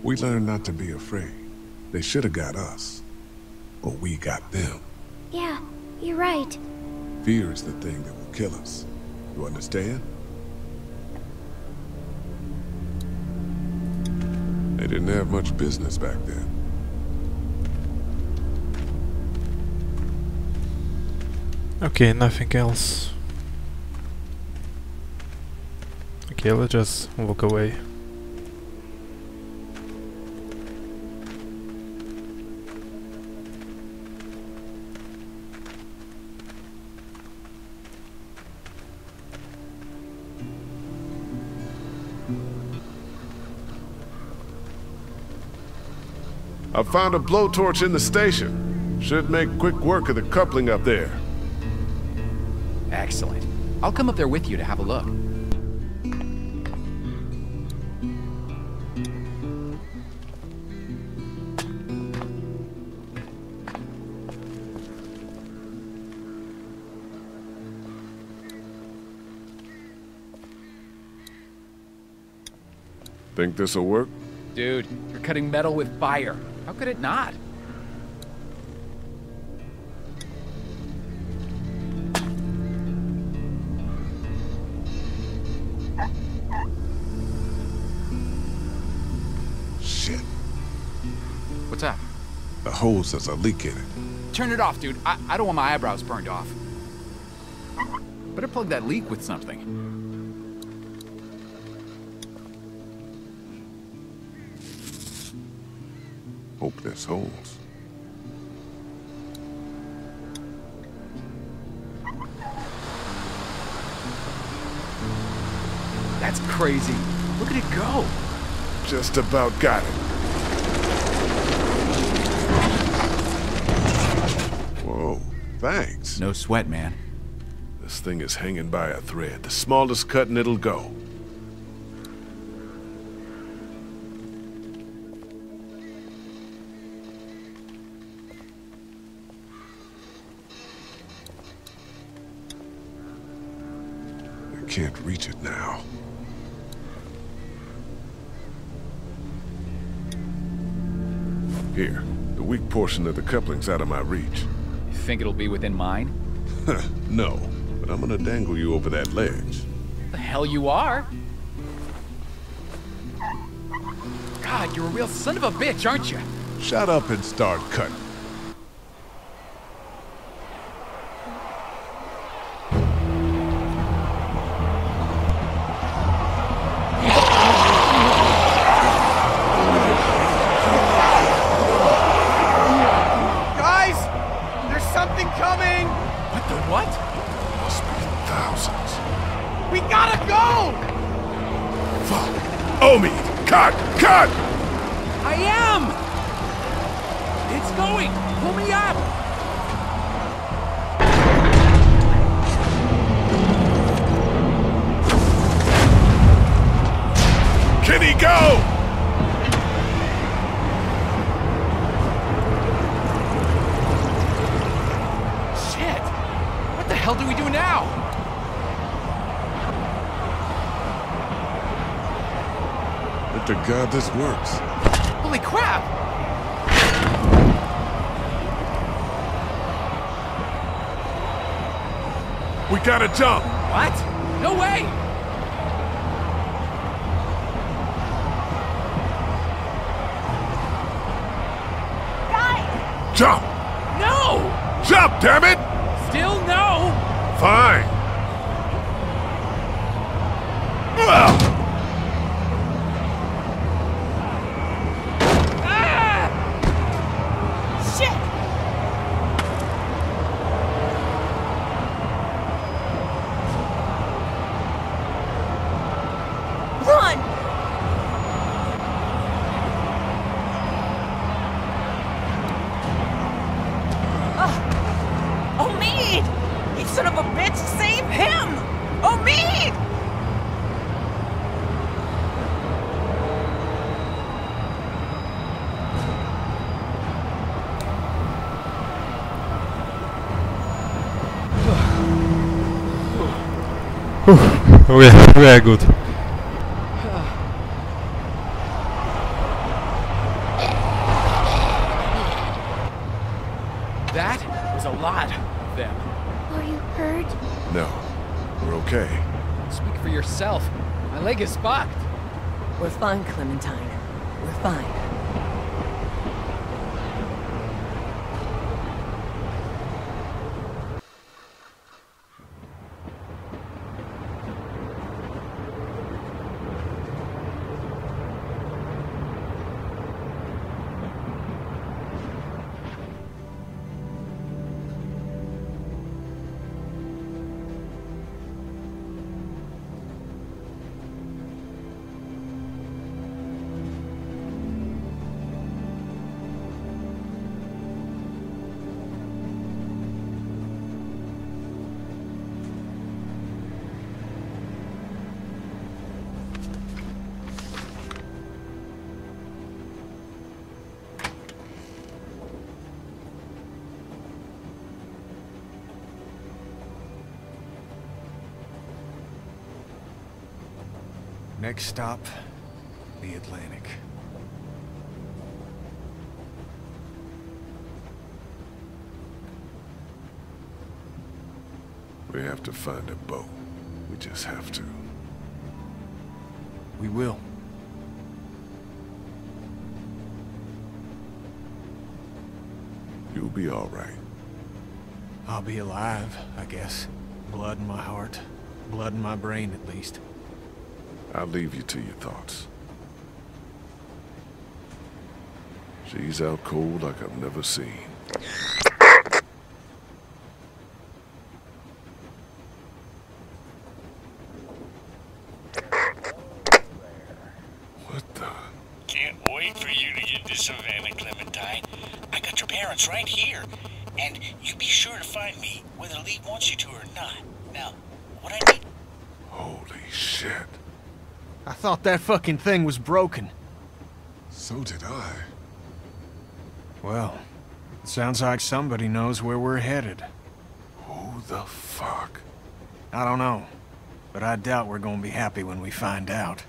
We learned not to be afraid. They should have got us. But we got them. Yeah, you're right. Fear is the thing that will kill us. You understand? They didn't have much business back then. Okay, nothing else. Okay, let's just walk away. I found a blowtorch in the station. Should make quick work of the coupling up there. Excellent. I'll come up there with you to have a look. Think this'll work? Dude, you're cutting metal with fire. How could it not? Shit. What's up? The hose has a leak in it. Turn it off, dude. I, I don't want my eyebrows burned off. Better plug that leak with something. Hope this holds. That's crazy. Look at it go. Just about got it. Whoa, thanks. No sweat, man. This thing is hanging by a thread. The smallest cut and it'll go. Now. Here, the weak portion of the coupling's out of my reach. You think it'll be within mine? no, but I'm gonna dangle you over that ledge. The hell you are? God, you're a real son of a bitch, aren't you? Shut up and start cutting. This works. Holy crap! We gotta jump! What? No way! Guys! Jump! No! Jump, damn it! Still no! Fine. Ugh. Shit! Run! Ah! Omid! You son of a bitch, save him! Omid! We are, we are good. That was a lot of them. Are you hurt? No, we're okay. Speak for yourself. My leg is fucked. We're fine, Clementine. We're fine. Next stop, the Atlantic. We have to find a boat. We just have to. We will. You'll be all right. I'll be alive, I guess. Blood in my heart. Blood in my brain, at least. I'll leave you to your thoughts. She's out cold like I've never seen. What the? Can't wait for you to get to Savannah, Clementine. I got your parents right here. And you be sure to find me, whether Lee wants you to or not. Now, what I need... Holy shit. I thought that fucking thing was broken. So did I. Well, it sounds like somebody knows where we're headed. Who the fuck? I don't know, but I doubt we're gonna be happy when we find out.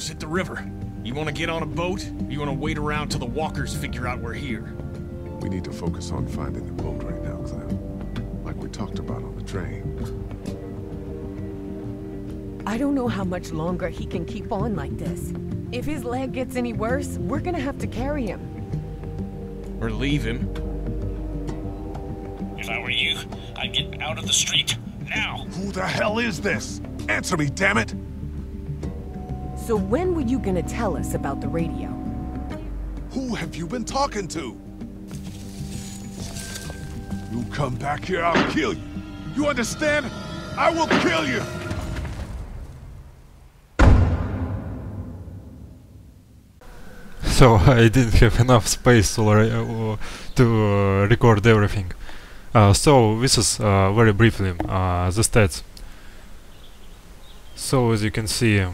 Almost at the river. You want to get on a boat? Or you want to wait around till the walkers figure out we're here? We need to focus on finding the boat right now, Clem. Like we talked about on the train. I don't know how much longer he can keep on like this. If his leg gets any worse, we're gonna have to carry him. Or leave him? If I were you, I'd get out of the street now. Who the hell is this? Answer me, damn it! So when were you gonna tell us about the radio? Who have you been talking to? You come back here, I'll kill you. You understand? I will kill you! so I didn't have enough space to, uh, to uh, record everything. Uh, so this is uh, very briefly uh, the stats. So as you can see,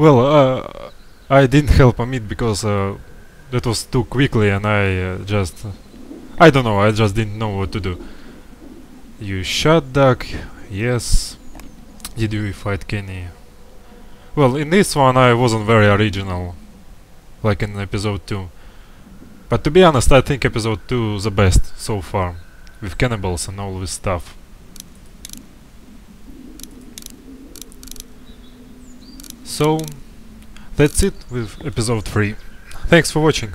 well, uh, I didn't help Omid because that was too quickly, and I just, I don't know, I just didn't know what to do. You shot Duck, yes. Did you fight Kenny? Well, in this one I wasn't very original like in episode 2. But to be honest, I think episode 2 is the best so far, with cannibals and all this stuff. So, that's it with episode 3. Thanks for watching.